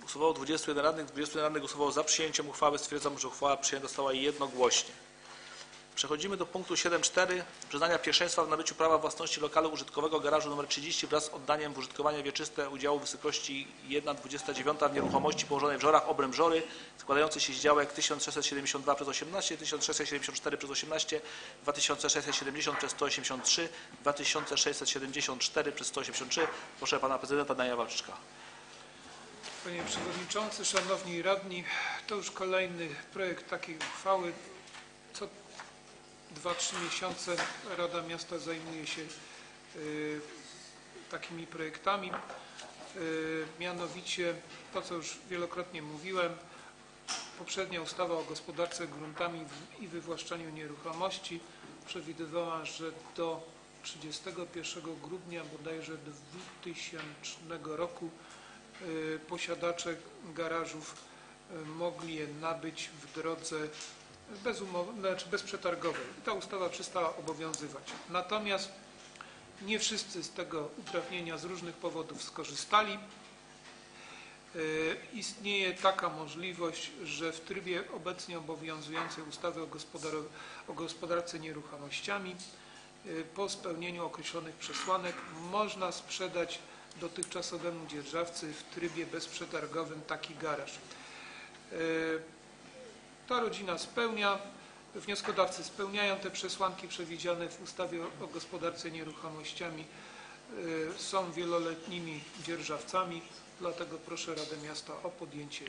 A: Głosowało 21 radnych, 21 radnych głosowało za przyjęciem uchwały. Stwierdzam, że uchwała przyjęta została jednogłośnie. Przechodzimy do punktu 7.4. Przyznania pierwszeństwa w nabyciu prawa własności lokalu użytkowego garażu nr 30 wraz z oddaniem w użytkowanie wieczyste udziału w wysokości 1,29 w nieruchomości położonej w Żorach obręb Żory składający się z działek 1672 przez 18, 1674 przez 18, 2670 przez 183, 2674 przez 183. Proszę pana prezydenta Daniela Walczyczka.
D: Panie Przewodniczący, Szanowni Radni, to już kolejny projekt takiej uchwały 2-3 miesiące Rada Miasta zajmuje się y, takimi projektami. Y, Mianowicie to, co już wielokrotnie mówiłem, poprzednia ustawa o gospodarce gruntami i wywłaszczaniu nieruchomości przewidywała, że do 31 grudnia bodajże 2000 roku y, posiadacze garażów mogli je nabyć w drodze bezumow- znaczy bezprzetargowej. I Ta ustawa przestała obowiązywać. Natomiast nie wszyscy z tego uprawnienia z różnych powodów skorzystali. Y, Istnieje taka możliwość, że w trybie obecnie obowiązującej ustawy o, gospodar- o gospodarce nieruchomościami y, po spełnieniu określonych przesłanek można sprzedać dotychczasowemu dzierżawcy w trybie bezprzetargowym taki garaż. Ta rodzina spełnia, wnioskodawcy spełniają te przesłanki przewidziane w ustawie o- gospodarce nieruchomościami, y, są wieloletnimi dzierżawcami, dlatego proszę Radę Miasta o podjęcie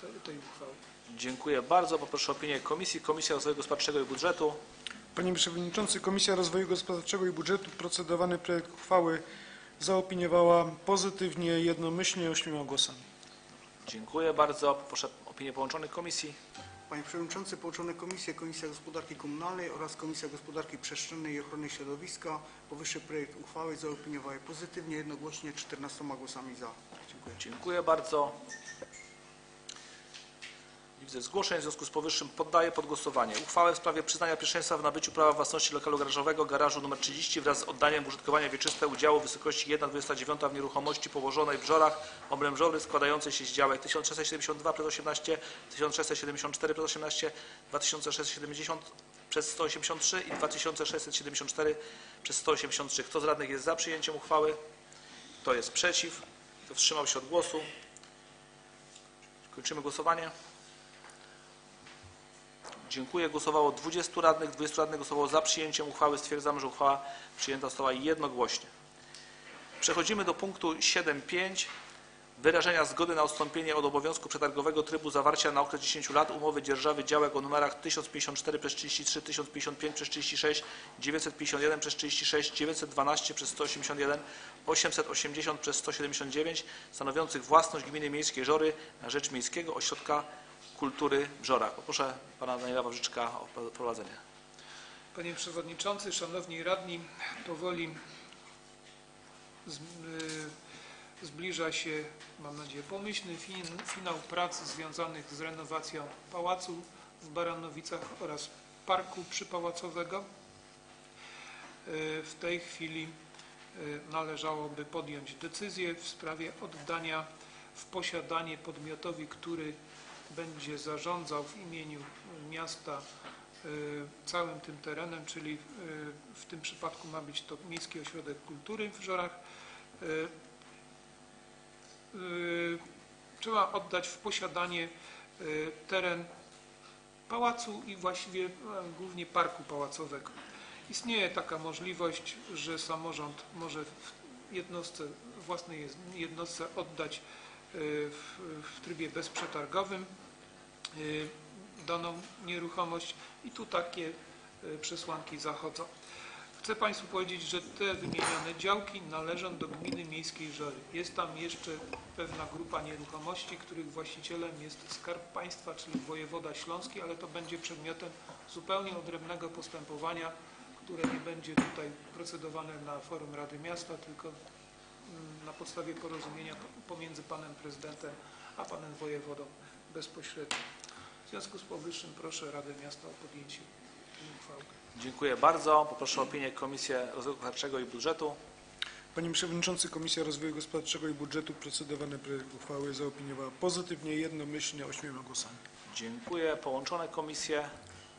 D: te, tej uchwały.
A: Dziękuję bardzo. Poproszę o opinię komisji. Komisja Rozwoju Gospodarczego i Budżetu.
F: Panie Przewodniczący, Komisja Rozwoju Gospodarczego i Budżetu procedowany projekt uchwały zaopiniowała pozytywnie, jednomyślnie, ośmioma głosami.
A: Dziękuję bardzo. Poproszę o opinię połączonych komisji.
G: Panie Przewodniczący, połączone komisje, Komisja Gospodarki Komunalnej oraz Komisja Gospodarki Przestrzennej i Ochrony Środowiska powyższy projekt uchwały zaopiniowały pozytywnie, jednogłośnie 14 głosami za. Dziękuję.
A: Dziękuję bardzo. Widzę zgłoszeń. W związku z powyższym poddaję pod głosowanie uchwałę w sprawie przyznania pierwszeństwa w nabyciu prawa własności lokalu garażowego garażu nr 30 wraz z oddaniem w użytkowanie wieczyste udziału w wysokości 1,29 w nieruchomości położonej w Żorach, obręb Żory składającej się z działek 1672 przez 18, 1674 przez 18, 2670 przez 183 i 2674 przez 183. Kto z radnych jest za przyjęciem uchwały? Kto jest przeciw? Kto wstrzymał się od głosu? Kończymy głosowanie. Dziękuję. Głosowało 20 radnych. 20 radnych głosowało za przyjęciem uchwały. Stwierdzam, że uchwała przyjęta została jednogłośnie. Przechodzimy do punktu 7.5. Wyrażenia zgody na odstąpienie od obowiązku przetargowego trybu zawarcia na okres 10 lat umowy dzierżawy działek o numerach 1054 przez 33, 1055 przez 36, 951 przez 36, 912 przez 181, 880 przez 179 stanowiących własność gminy miejskiej Żory na rzecz Miejskiego Ośrodka Kultury w Żorach. Poproszę pana Daniela Wawrzyczka o prowadzenie.
D: Panie Przewodniczący, Szanowni Radni, powoli y, zbliża się, mam nadzieję, pomyślny fin, finał prac związanych z renowacją pałacu w Baranowicach oraz parku przypałacowego. Y, W tej chwili y, należałoby podjąć decyzję w sprawie oddania w posiadanie podmiotowi, który będzie zarządzał w imieniu miasta y, całym tym terenem, czyli y, w tym przypadku ma być to Miejski Ośrodek Kultury w Żorach. Y, Trzeba oddać w posiadanie teren pałacu i właściwie głównie parku pałacowego. Istnieje taka możliwość, że samorząd może w jednostce, własnej jednostce oddać w, w trybie bezprzetargowym daną nieruchomość i tu takie y, przesłanki zachodzą. Chcę Państwu powiedzieć, że te wymienione działki należą do gminy miejskiej Żory. Jest tam jeszcze pewna grupa nieruchomości, których właścicielem jest Skarb Państwa, czyli wojewoda śląski, ale to będzie przedmiotem zupełnie odrębnego postępowania, które nie będzie tutaj procedowane na forum Rady Miasta, tylko mm, na podstawie porozumienia pomiędzy panem prezydentem a panem wojewodą bezpośrednio. W związku z powyższym proszę Radę Miasta o podjęcie uchwały.
A: Dziękuję bardzo. Poproszę o opinię Komisji Rozwoju Gospodarczego i Budżetu.
F: Panie Przewodniczący, Komisja Rozwoju Gospodarczego i Budżetu procedowany projekt uchwały zaopiniowała pozytywnie, jednomyślnie, ośmioma głosami.
A: Dziękuję. Połączone komisje.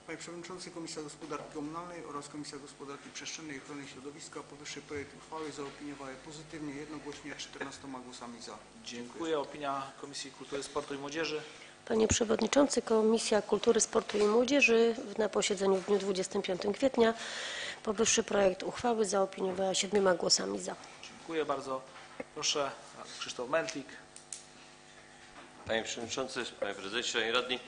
G: Panie Przewodniczący, Komisja Gospodarki Komunalnej oraz Komisja Gospodarki Przestrzennej i Ochrony Środowiska powyższy projekt uchwały zaopiniowały pozytywnie, jednogłośnie 14 głosami za.
A: Dziękuję. Opinia Komisji Kultury, Sportu i Młodzieży.
I: Panie Przewodniczący, Komisja Kultury, Sportu i Młodzieży na posiedzeniu w dniu 25 kwietnia powyższy projekt uchwały zaopiniowała siedmioma głosami za.
A: Dziękuję bardzo. Proszę, Krzysztof Mętlik.
J: Panie Przewodniczący, Panie Prezesie, Szanowni Radni.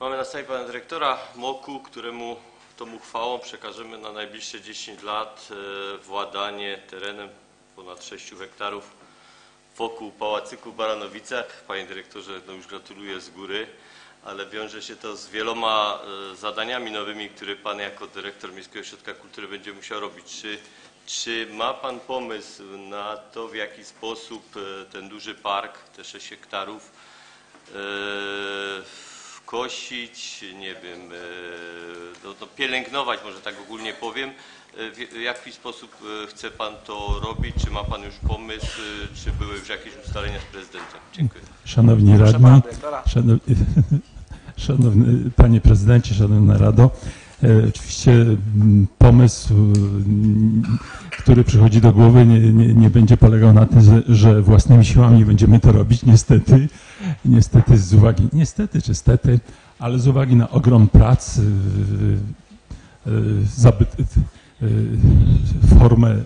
J: Mamy na sali Pana Dyrektora MOKU, któremu tą uchwałą przekażemy na najbliższe 10 lat e, władanie terenem ponad 6 hektarów wokół Pałacyku Baranowicach. Panie dyrektorze, no już gratuluję z góry, ale wiąże się to z wieloma e, zadaniami nowymi, które Pan jako dyrektor Miejskiego Ośrodka Kultury będzie musiał robić. Czy, czy ma Pan pomysł na to, w jaki sposób e, ten duży park, te 6 hektarów, e, kosić, nie wiem, no, pielęgnować, może tak ogólnie powiem. E, W jaki sposób e, chce Pan to robić? Czy ma Pan już pomysł? e, Czy były już jakieś ustalenia z prezydentem? Dziękuję.
O: Szanowni radni, szanowny, szanowny Panie Prezydencie, Szanowna Rado, oczywiście mm, pomysł, mm, który przychodzi do głowy nie, nie, nie będzie polegał na tym, że- własnymi siłami będziemy to robić, niestety, niestety z uwagi, niestety czy stety, ale z uwagi na ogrom prac, zabyt, formę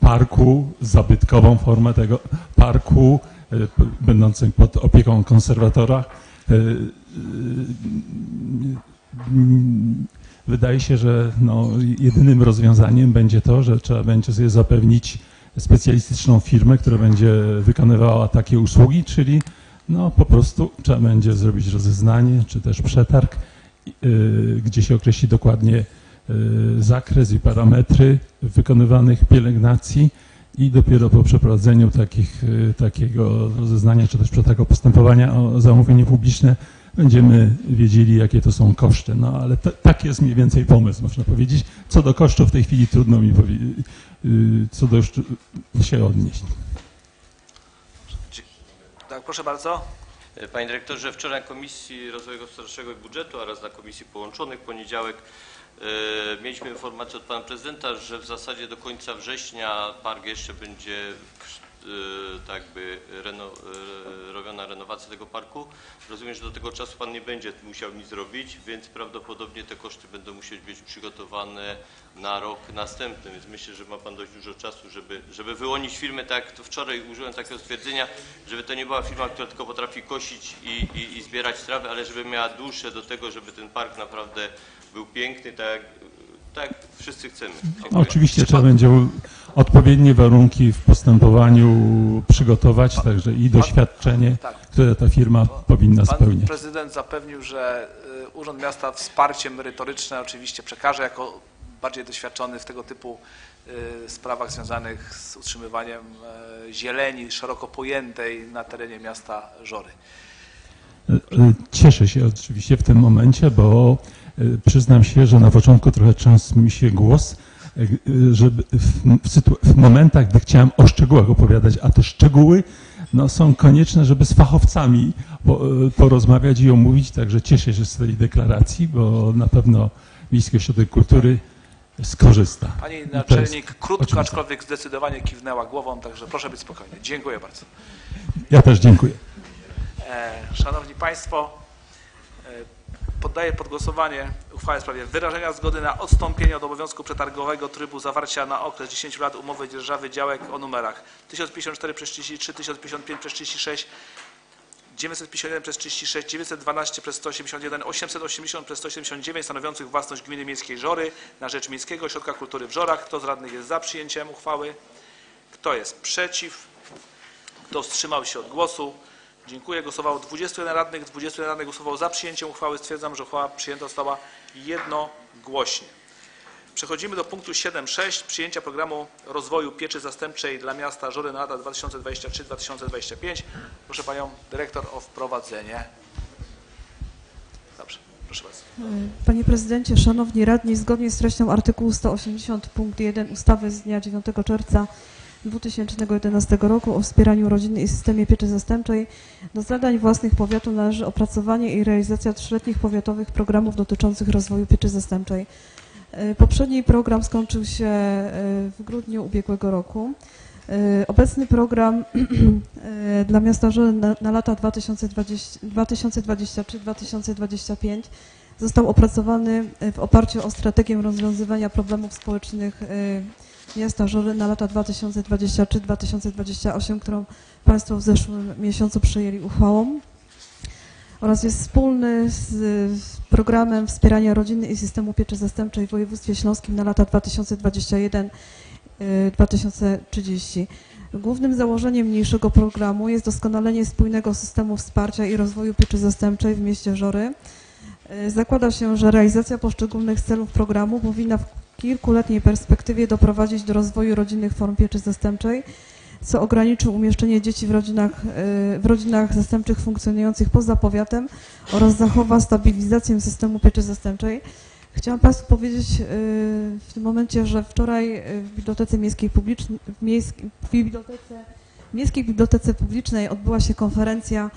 O: parku, zabytkową formę tego parku, y, będącą pod opieką konserwatora. Y, y, Wydaje się, że no, jedynym rozwiązaniem będzie to, że trzeba będzie sobie zapewnić specjalistyczną firmę, która będzie wykonywała takie usługi, czyli no, po prostu trzeba będzie zrobić rozeznanie, czy też przetarg, y, gdzie się określi dokładnie y, zakres i parametry wykonywanych pielęgnacji i dopiero po przeprowadzeniu takich, y, takiego rozeznania, czy też przetargu postępowania o zamówienie publiczne będziemy wiedzieli, jakie to są koszty. No ale t- tak jest mniej więcej pomysł, można powiedzieć. Co do kosztów w tej chwili trudno mi powie- y, co do się odnieść.
A: Tak, proszę bardzo.
J: Panie dyrektorze, wczoraj na Komisji Rozwoju Gospodarczego i Budżetu oraz na Komisji Połączonych w poniedziałek mieliśmy informację od Pana Prezydenta, że w zasadzie do końca września park jeszcze będzie e, tak by reno, e, robiona renowacja tego parku. Rozumiem, że do tego czasu Pan nie będzie musiał nic robić, więc prawdopodobnie te koszty będą musieć być przygotowane na rok następny, więc myślę, że ma Pan dość dużo czasu, żeby, żeby wyłonić firmę, tak to wczoraj użyłem takiego stwierdzenia, żeby to nie była firma, która tylko potrafi kosić i, i, i zbierać trawy, ale żeby miała duszę do tego, żeby ten park naprawdę był piękny, tak jak, tak wszyscy chcemy. Dziękuję.
O: Oczywiście trzeba będzie odpowiednie warunki w postępowaniu przygotować, także i doświadczenie,
A: tak.
O: które ta firma powinna
A: Pan
O: spełniać.
A: prezydent zapewnił, że y, Urząd Miasta wsparcie merytoryczne oczywiście przekaże jako bardziej doświadczony w tego typu y, sprawach związanych z utrzymywaniem e, zieleni szeroko pojętej na terenie miasta Żory.
O: Cieszę się oczywiście w tym momencie, bo y, przyznam się, że na początku trochę trzęsł mi się głos, y, żeby w, w, w momentach, gdy chciałem o szczegółach opowiadać, a te szczegóły no, są konieczne, żeby z fachowcami po, y, porozmawiać i omówić, także cieszę się z tej deklaracji, bo na pewno Miejski Ośrodek Kultury skorzysta.
A: Pani naczelnik krótko,
O: oczywiste.
A: aczkolwiek zdecydowanie kiwnęła głową, także proszę być spokojny. Dziękuję bardzo.
O: Ja też dziękuję.
A: E, Szanowni Państwo, e, poddaję pod głosowanie uchwałę w sprawie wyrażenia zgody na odstąpienie od obowiązku przetargowego trybu zawarcia na okres 10 lat umowy dzierżawy działek o numerach 1054 przez 33, 1055 przez 36, 951 przez 36, 912 przez 181, 880 przez 179 stanowiących własność gminy miejskiej Żory na rzecz Miejskiego Ośrodka Kultury w Żorach. Kto z radnych jest za przyjęciem uchwały? Kto jest przeciw? Kto wstrzymał się od głosu? Dziękuję. Głosowało 21 radnych. 21 radnych głosowało za przyjęciem uchwały. Stwierdzam, że uchwała przyjęta została jednogłośnie. Przechodzimy do punktu 7.6. Przyjęcia programu rozwoju pieczy zastępczej dla miasta Żory na lata 2023-2025. Proszę Panią Dyrektor o wprowadzenie. Dobrze, proszę bardzo.
E: Panie Prezydencie, Szanowni Radni, zgodnie z treścią artykułu 180 punkt 1 ustawy z dnia 9 czerwca 2011 roku o wspieraniu rodziny i systemie pieczy zastępczej do zadań własnych powiatu należy opracowanie i realizacja trzyletnich powiatowych programów dotyczących rozwoju pieczy zastępczej. E, Poprzedni program skończył się e, w grudniu ubiegłego roku. E, Obecny program dla miasta Żory na, na lata 2020 2023-2025 został opracowany w oparciu o strategię rozwiązywania problemów społecznych miasta Żory na lata 2023-2028, którą Państwo w zeszłym miesiącu przyjęli uchwałą.
P: oraz jest spójny z, z programem wspierania rodziny i systemu pieczy zastępczej w województwie śląskim na lata 2021-2030. Głównym założeniem niniejszego programu jest doskonalenie spójnego systemu wsparcia i rozwoju pieczy zastępczej w mieście Żory. Y, Zakłada się, że realizacja poszczególnych celów programu powinna w kilkuletniej perspektywie doprowadzić do rozwoju rodzinnych form pieczy zastępczej, co ograniczy umieszczenie dzieci w rodzinach, y, w rodzinach zastępczych funkcjonujących poza powiatem oraz zachowa stabilizację systemu pieczy zastępczej. Chciałam Państwu powiedzieć y, w tym momencie, że wczoraj w Bibliotece Miejskiej, Publicznej, w miejskiej, w bibliotece, Miejskiej Bibliotece Publicznej odbyła się konferencja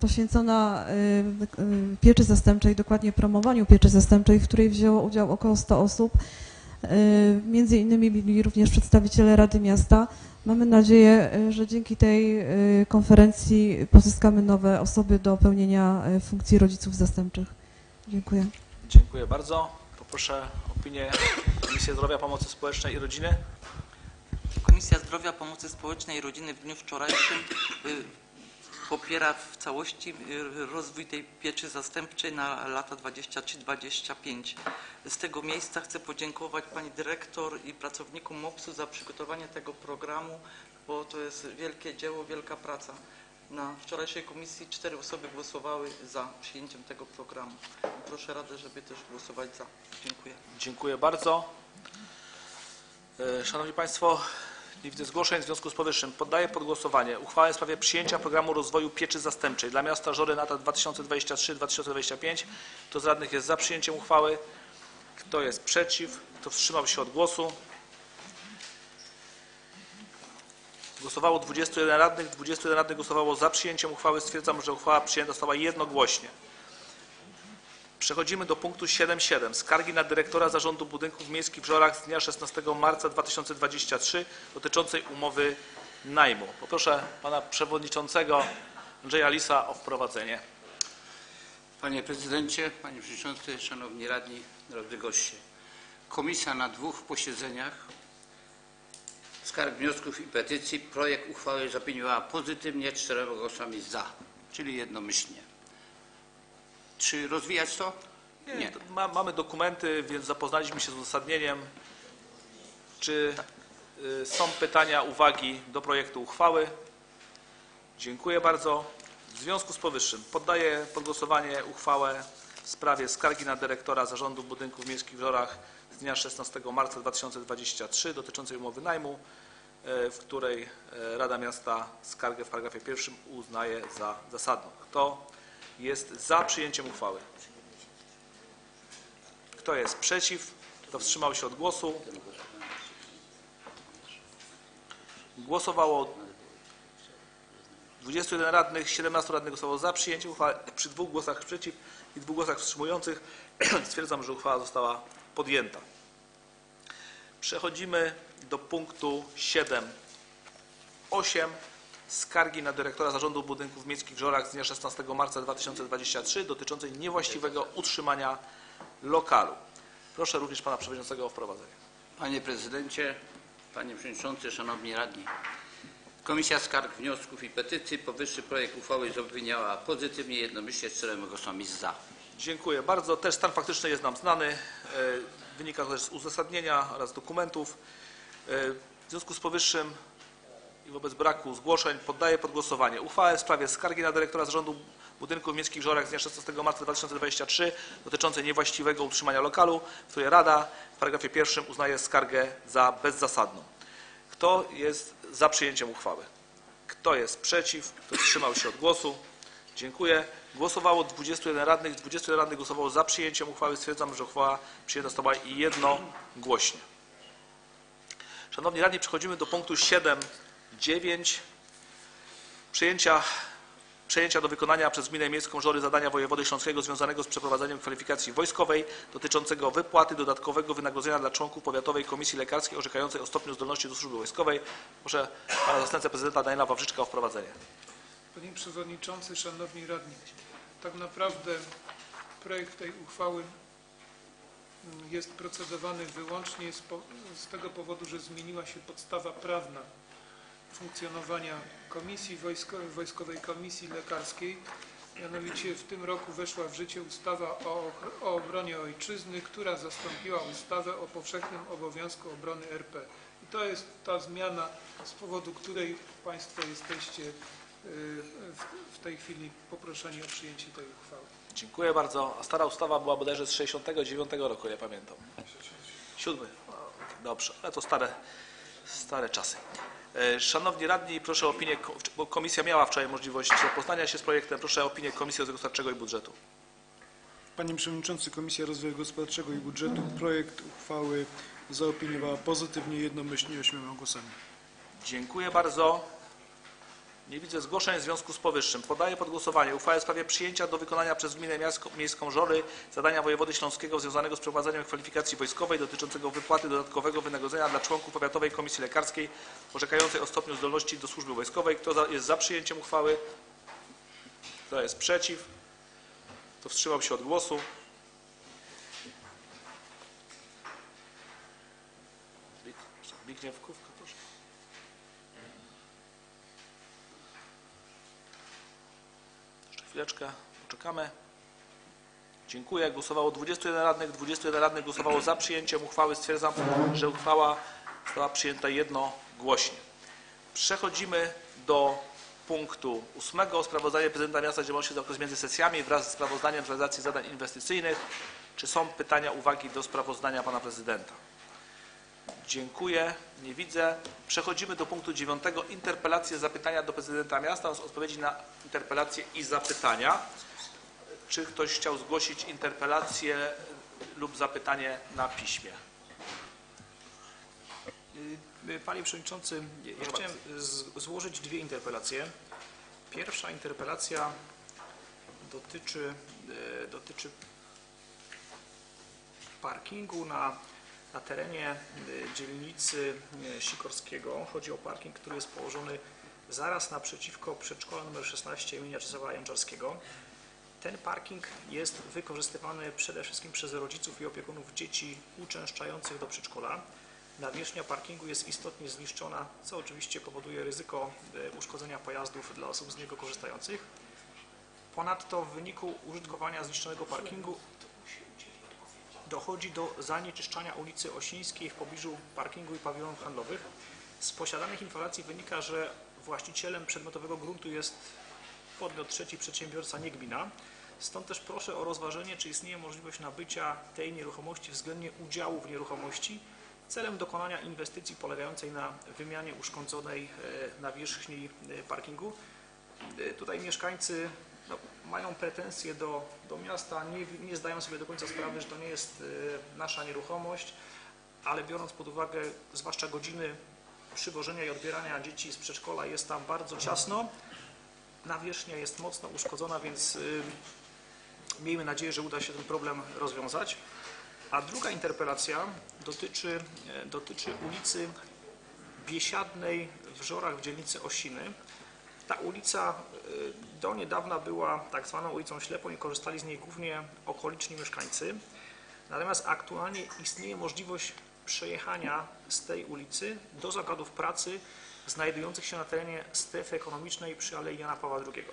P: poświęcona y, y, pieczy zastępczej, dokładnie promowaniu pieczy zastępczej, w której wzięło udział około 100 osób. Y, Między innymi byli również przedstawiciele Rady Miasta. Mamy nadzieję, y, że dzięki tej y, konferencji pozyskamy nowe osoby do pełnienia y, funkcji rodziców zastępczych. Dziękuję.
A: Dziękuję bardzo. Poproszę opinię Komisji Zdrowia, Pomocy Społecznej i Rodziny.
H: Komisja Zdrowia, Pomocy Społecznej i Rodziny w dniu wczorajszym y, popiera w całości y, rozwój tej pieczy zastępczej na lata 23-25. Z tego miejsca chcę podziękować Pani Dyrektor i pracownikom MOPS-u za przygotowanie tego programu, bo to jest wielkie dzieło, wielka praca. Na wczorajszej komisji cztery osoby głosowały za przyjęciem tego programu. Proszę Radę, żeby też głosować za. Dziękuję.
A: Dziękuję bardzo. E, Szanowni Państwo, nie widzę zgłoszeń. W związku z powyższym poddaję pod głosowanie uchwałę w sprawie przyjęcia programu rozwoju pieczy zastępczej dla miasta Żory na lata 2023-2025. Kto z radnych jest za przyjęciem uchwały? Kto jest przeciw? Kto wstrzymał się od głosu? Głosowało 21 radnych. 21 radnych głosowało za przyjęciem uchwały. Stwierdzam, że uchwała przyjęta została jednogłośnie. Przechodzimy do punktu 7.7. Skargi na dyrektora Zarządu Budynków Miejskich w Żorach z dnia 16 marca 2023 dotyczącej umowy najmu. Poproszę pana przewodniczącego Andrzeja Lisa o wprowadzenie.
Q: Panie Prezydencie, Panie Przewodniczący, Szanowni Radni, drodzy goście. Komisja na dwóch posiedzeniach skarg, wniosków i petycji projekt uchwały zaopiniowała pozytywnie czterema głosami za, czyli jednomyślnie. Czy rozwijać to?
A: Nie. to Ma, mamy dokumenty, więc zapoznaliśmy się z uzasadnieniem. Czy y, są pytania, uwagi do projektu uchwały? Dziękuję bardzo. W związku z powyższym poddaję pod głosowanie uchwałę w sprawie skargi na dyrektora Zarządu Budynków Miejskich w Żorach z dnia 16 marca 2023 dotyczącej umowy najmu, e, w której e, Rada Miasta skargę w paragrafie pierwszym uznaje za zasadną. Kto jest za przyjęciem uchwały? Kto jest przeciw? Kto wstrzymał się od głosu? Głosowało 21 radnych, 17 radnych głosowało za przyjęciem uchwały. Przy dwóch głosach przeciw i dwóch głosach wstrzymujących stwierdzam, że uchwała została podjęta. Przechodzimy do punktu 7.8. Skargi na dyrektora Zarządu Budynków Miejskich w Żorach z dnia 16 marca 2023 dotyczącej niewłaściwego utrzymania lokalu. Proszę również pana przewodniczącego o wprowadzenie.
Q: Panie Prezydencie, Panie Przewodniczący, Szanowni Radni. Komisja Skarg, Wniosków i Petycji powyższy projekt uchwały zaopiniowała pozytywnie jednomyślnie z czterema głosami za.
A: Dziękuję bardzo. Też stan faktyczny jest nam znany. E, Wynika też z uzasadnienia oraz dokumentów. E, W związku z powyższym i wobec braku zgłoszeń poddaję pod głosowanie uchwałę w sprawie skargi na dyrektora Zarządu Miejskich w Żorach z dnia 16 marca 2023 dotyczącej niewłaściwego utrzymania lokalu, w której Rada w paragrafie pierwszym uznaje skargę za bezzasadną. Kto jest za przyjęciem uchwały? Kto jest przeciw? Kto wstrzymał się od głosu? Dziękuję. Głosowało 21 radnych. 21 radnych głosowało za przyjęciem uchwały. Stwierdzam, że uchwała przyjęta została jednogłośnie. Szanowni radni, przechodzimy do punktu 7.9. Przyjęcia, przejęcia do wykonania przez Gminę Miejską Żory zadania wojewody śląskiego związanego z przeprowadzaniem kwalifikacji wojskowej dotyczącego wypłaty dodatkowego wynagrodzenia dla członków Powiatowej Komisji Lekarskiej orzekającej o stopniu zdolności do służby wojskowej. Proszę pana zastępcę prezydenta Daniela Wawrzyczka o wprowadzenie.
D: Panie Przewodniczący, Szanowni Radni, tak naprawdę projekt tej uchwały mm, jest procedowany wyłącznie z, po, z tego powodu, że zmieniła się podstawa prawna funkcjonowania Komisji Wojsko, Wojskowej Komisji Lekarskiej. Mianowicie w tym roku weszła w życie ustawa o, o obronie ojczyzny, która zastąpiła ustawę o powszechnym obowiązku obrony RP. I to jest ta zmiana, z powodu której Państwo jesteście y, w, tej chwili poproszeni o przyjęcie tej uchwały.
A: Dziękuję bardzo. A stara ustawa była bodajże z 69 roku, ja pamiętam. Siódmy. Dobrze, ale to stare, stare czasy. E, Szanowni radni, proszę o opinię, bo komisja miała wczoraj możliwość zapoznania się z projektem. Proszę o opinię Komisji Rozwoju Gospodarczego i Budżetu.
F: Panie Przewodniczący, Komisja Rozwoju Gospodarczego i Budżetu projekt uchwały zaopiniowała pozytywnie jednomyślnie ośmioma głosami.
A: Dziękuję bardzo. Nie widzę zgłoszeń w związku z powyższym. Podaję pod głosowanie uchwałę w sprawie przyjęcia do wykonania przez Gminę Miejską Żory zadania wojewody śląskiego związanego z prowadzeniem kwalifikacji wojskowej dotyczącego wypłaty dodatkowego wynagrodzenia dla członków Powiatowej Komisji Lekarskiej orzekającej o stopniu zdolności do służby wojskowej. Kto jest za przyjęciem uchwały? Kto jest przeciw? Kto wstrzymał się od głosu? Zbigniew proszę. Jeszcze chwileczkę, poczekamy. Dziękuję. Głosowało 21 radnych, 21 radnych głosowało za przyjęciem uchwały. Stwierdzam, że uchwała została przyjęta jednogłośnie. Przechodzimy do punktu ósmego. Sprawozdanie prezydenta miasta działalności za okres między sesjami wraz ze sprawozdaniem z realizacji zadań inwestycyjnych. Czy są pytania, uwagi do sprawozdania pana prezydenta? Dziękuję. Nie widzę. Przechodzimy do punktu dziewiątego. Interpelacje, zapytania do prezydenta miasta oraz odpowiedzi na interpelacje i zapytania. Czy ktoś chciał zgłosić interpelację lub zapytanie na piśmie?
R: Y, Panie Przewodniczący, ja chciałem złożyć dwie interpelacje. Pierwsza interpelacja dotyczy, e, dotyczy parkingu na, na terenie e, dzielnicy e, Sikorskiego. Chodzi o parking, który jest położony zaraz naprzeciwko przedszkola nr 16 imienia Czesława Janczarskiego. Ten parking jest wykorzystywany przede wszystkim przez rodziców i opiekunów dzieci uczęszczających do przedszkola. Nawierzchnia parkingu jest istotnie zniszczona, co oczywiście powoduje ryzyko e, uszkodzenia pojazdów dla osób z niego korzystających. Ponadto w wyniku użytkowania zniszczonego parkingu dochodzi do zanieczyszczania ulicy Osińskiej w pobliżu parkingu i pawilonów handlowych. Z posiadanych informacji wynika, że właścicielem przedmiotowego gruntu jest podmiot trzeci, przedsiębiorca, nie gmina. Stąd też proszę o rozważenie, czy istnieje możliwość nabycia tej nieruchomości względnie udziału w nieruchomości celem dokonania inwestycji polegającej na wymianie uszkodzonej e, nawierzchni e, parkingu. E, Tutaj mieszkańcy no, mają pretensje do, do miasta, nie, nie zdają sobie do końca sprawy, że to nie jest e, nasza nieruchomość, ale biorąc pod uwagę zwłaszcza godziny przywożenia i odbierania dzieci z przedszkola jest tam bardzo ciasno. Nawierzchnia jest mocno uszkodzona, więc y, miejmy nadzieję, że uda się ten problem rozwiązać. A druga interpelacja dotyczy, e, dotyczy ulicy Biesiadnej w Żorach w dzielnicy Osiny. Ta ulica e, do niedawna była tak zwaną ulicą ślepą i korzystali z niej głównie okoliczni mieszkańcy. Natomiast aktualnie istnieje możliwość przejechania z tej ulicy do zakładów pracy znajdujących się na terenie strefy ekonomicznej przy Alei Jana Pawła II.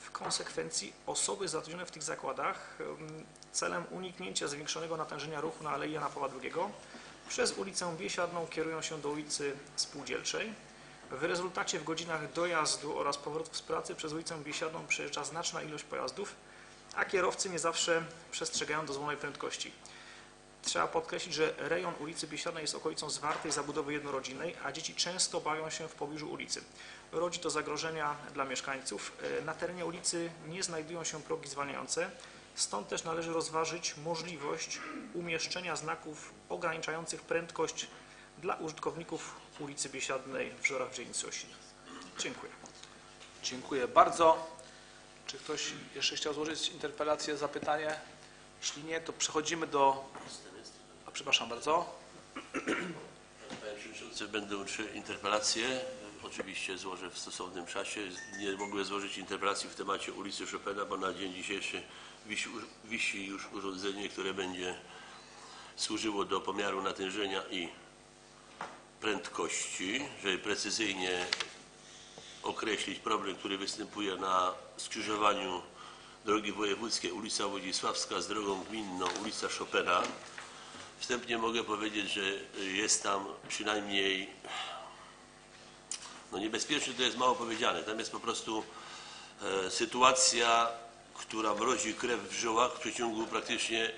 R: W konsekwencji osoby zatrudnione w tych zakładach em, celem uniknięcia zwiększonego natężenia ruchu na Alei Jana Pawła II przez ulicę Biesiadną kierują się do ulicy Spółdzielczej. W rezultacie w godzinach dojazdu oraz powrotów z pracy przez ulicę Biesiadną przejeżdża znaczna ilość pojazdów, a kierowcy nie zawsze przestrzegają dozwolonej prędkości. Trzeba podkreślić, że rejon ulicy Biesiadnej jest okolicą zwartej zabudowy jednorodzinnej, a dzieci często bawią się w pobliżu ulicy. Rodzi to zagrożenia dla mieszkańców. E, Na terenie ulicy nie znajdują się progi zwalniające, stąd też należy rozważyć możliwość umieszczenia znaków ograniczających prędkość dla użytkowników ulicy Biesiadnej w Żorach Osiny. Dziękuję.
A: Dziękuję bardzo. Czy ktoś jeszcze chciał złożyć interpelację, zapytanie? Jeśli nie, to przechodzimy do... A, przepraszam bardzo.
K: Panie Przewodniczący, będą trzy interpelacje. Oczywiście złożę w stosownym czasie. Nie mogłem złożyć interpelacji w temacie ulicy Chopina, bo na dzień dzisiejszy wisi, wisi już urządzenie, które będzie służyło do pomiaru natężenia i prędkości, żeby precyzyjnie określić problem, który występuje na skrzyżowaniu drogi wojewódzkie ulica Wodzisławska z drogą gminną ulica Chopina. Wstępnie mogę powiedzieć, że jest tam przynajmniej, no niebezpieczny to jest mało powiedziane, tam jest po prostu e, sytuacja, która mrozi krew w żyłach w przeciągu praktycznie e,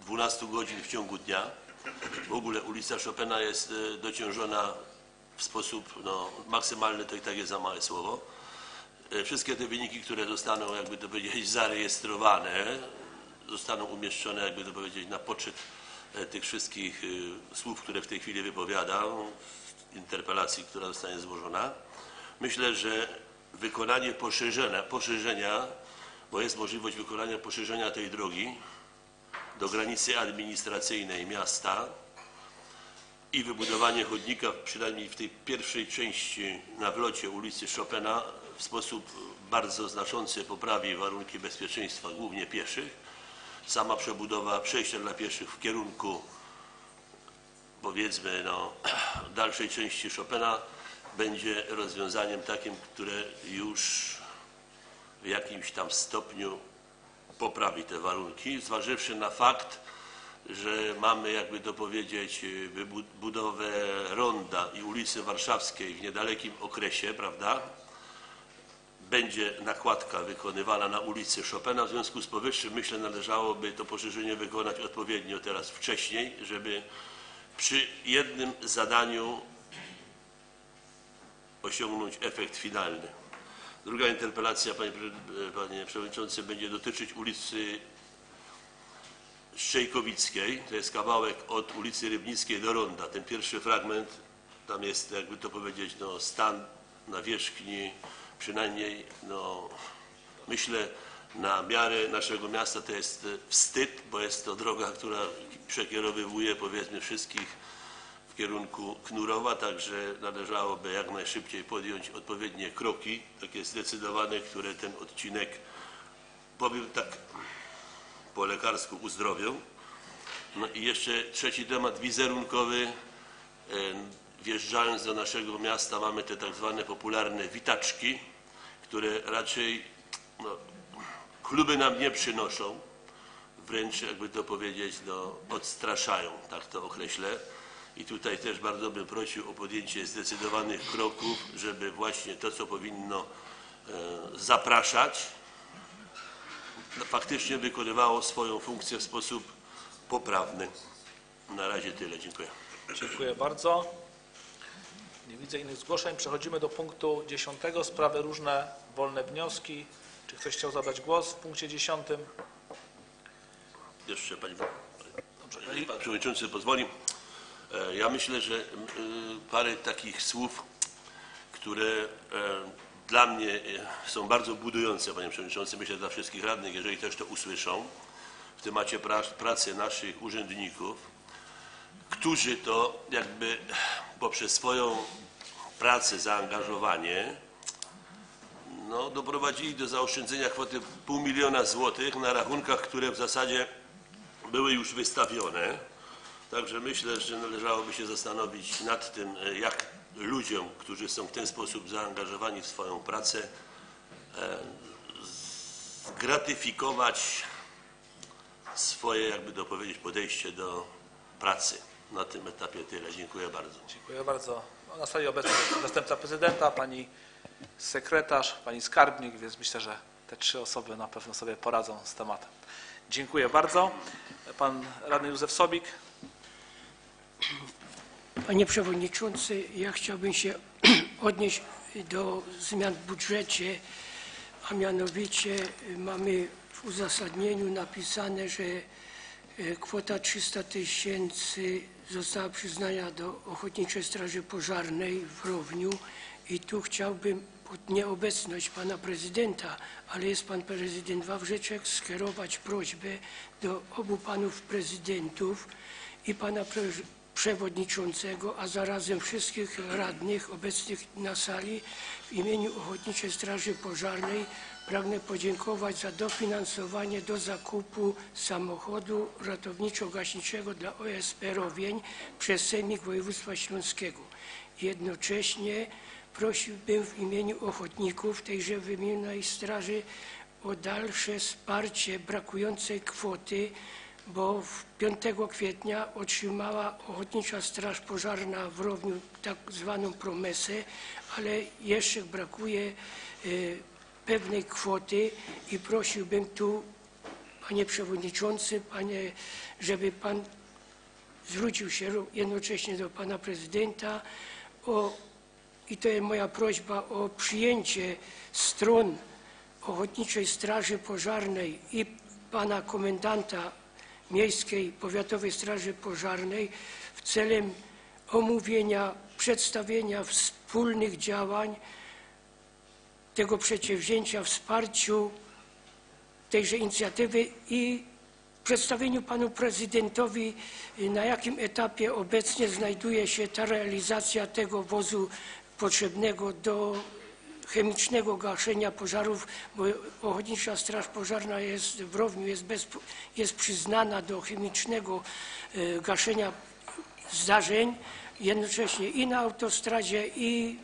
K: 12 godzin w ciągu dnia. W ogóle ulica Chopina jest e, dociążona w sposób no, maksymalny, to i tak jest za małe słowo. E, Wszystkie te wyniki, które zostaną, jakby to powiedzieć, zarejestrowane, zostaną umieszczone, jakby to powiedzieć, na poczet e, tych wszystkich słów, które w tej chwili wypowiadam, interpelacji, która zostanie złożona. Myślę, że wykonanie poszerzenia, poszerzenia, bo jest możliwość wykonania poszerzenia tej drogi do granicy administracyjnej miasta i wybudowanie chodnika przynajmniej w tej pierwszej części na wlocie ulicy Chopina w sposób bardzo znaczący poprawi warunki bezpieczeństwa, głównie pieszych. Sama przebudowa przejścia dla pieszych w kierunku powiedzmy no, dalszej części Chopina będzie rozwiązaniem takim, które już w jakimś tam stopniu poprawi te warunki, zważywszy na fakt, że mamy, jakby to powiedzieć, budowę ronda i ulicy Warszawskiej w niedalekim okresie, prawda? Będzie nakładka wykonywana na ulicy Chopina. W związku z powyższym myślę należałoby to poszerzenie wykonać odpowiednio teraz wcześniej, żeby przy jednym zadaniu osiągnąć efekt finalny. Druga interpelacja, panie, pre- panie przewodniczący, będzie dotyczyć ulicy Szczejkowickiej. To jest kawałek od ulicy Rybnickiej do Ronda. Ten pierwszy fragment, tam jest, jakby to powiedzieć, no, stan nawierzchni, przynajmniej, no, myślę, na miarę naszego miasta to jest e, wstyd, bo jest to droga, która przekierowywuje, powiedzmy, wszystkich w kierunku Knurowa, także należałoby jak najszybciej podjąć odpowiednie kroki, takie zdecydowane, które ten odcinek, powiem tak po lekarsku, uzdrowią. No i jeszcze trzeci temat wizerunkowy. Wjeżdżając do naszego miasta mamy te tak zwane popularne witaczki, które raczej no, kluby nam nie przynoszą, wręcz jakby to powiedzieć, no, odstraszają, tak to określę. I tutaj też bardzo bym prosił o podjęcie zdecydowanych kroków, żeby właśnie to, co powinno e, zapraszać, no, faktycznie wykonywało swoją funkcję w sposób poprawny. Na razie tyle. Dziękuję.
A: Dziękuję bardzo. Nie widzę innych zgłoszeń. Przechodzimy do punktu 10. Sprawy różne, wolne wnioski. Czy ktoś chciał zabrać głos w punkcie 10?
K: Jeszcze pani, jeżeli pan przewodniczący pozwoli, ja myślę, że y, parę takich słów, które e, dla mnie e, są bardzo budujące, panie przewodniczący, myślę dla wszystkich radnych, jeżeli też to usłyszą, w temacie pra, pracy naszych urzędników, którzy to jakby poprzez swoją pracę, zaangażowanie no, doprowadzili do zaoszczędzenia kwoty pół miliona złotych na rachunkach, które w zasadzie były już wystawione. Także myślę, że należałoby się zastanowić nad tym, e, jak ludziom, którzy są w ten sposób zaangażowani w swoją pracę, e, zgratyfikować swoje, jakby to powiedzieć, podejście do pracy. Na tym etapie tyle. Dziękuję bardzo.
A: Dziękuję bardzo. No, Na sali obecny zastępca prezydenta, pani sekretarz, pani skarbnik, więc myślę, że te trzy osoby na pewno sobie poradzą z tematem. Dziękuję bardzo. Pan radny Józef Sobik.
S: Panie Przewodniczący, ja chciałbym się odnieść do zmian w budżecie, a mianowicie y, mamy w uzasadnieniu napisane, że y, kwota 300 tysięcy została przyznana do Ochotniczej Straży Pożarnej w Rowniu i tu chciałbym pod nieobecność pana prezydenta, ale jest pan prezydent Wawrzeczek, skierować prośbę do obu panów prezydentów i pana przewodniczącego, a zarazem wszystkich radnych obecnych na sali w imieniu Ochotniczej Straży Pożarnej pragnę podziękować za dofinansowanie do zakupu samochodu ratowniczo-gaśniczego dla OSP Rowień przez Sejmik Województwa Śląskiego. Jednocześnie prosiłbym w imieniu ochotników tejże wymienionej straży o dalsze wsparcie brakującej kwoty, bo w 5 kwietnia otrzymała Ochotnicza Straż Pożarna w Rowniu tak zwaną promesę, ale jeszcze brakuje e, pewnej kwoty i prosiłbym tu, panie przewodniczący, panie, żeby pan zwrócił się jednocześnie do pana prezydenta o, i to jest moja prośba o przyjęcie stron Ochotniczej Straży Pożarnej i pana komendanta Miejskiej Powiatowej Straży Pożarnej w celem omówienia, przedstawienia wspólnych działań tego przedsięwzięcia, wsparciu tejże inicjatywy i przedstawieniu panu prezydentowi, na jakim etapie obecnie znajduje się ta realizacja tego wozu potrzebnego do chemicznego gaszenia pożarów, bo Ochotnicza Straż Pożarna jest w Rowniu, jest, bez, jest przyznana do chemicznego y, gaszenia zdarzeń, jednocześnie i na autostradzie, i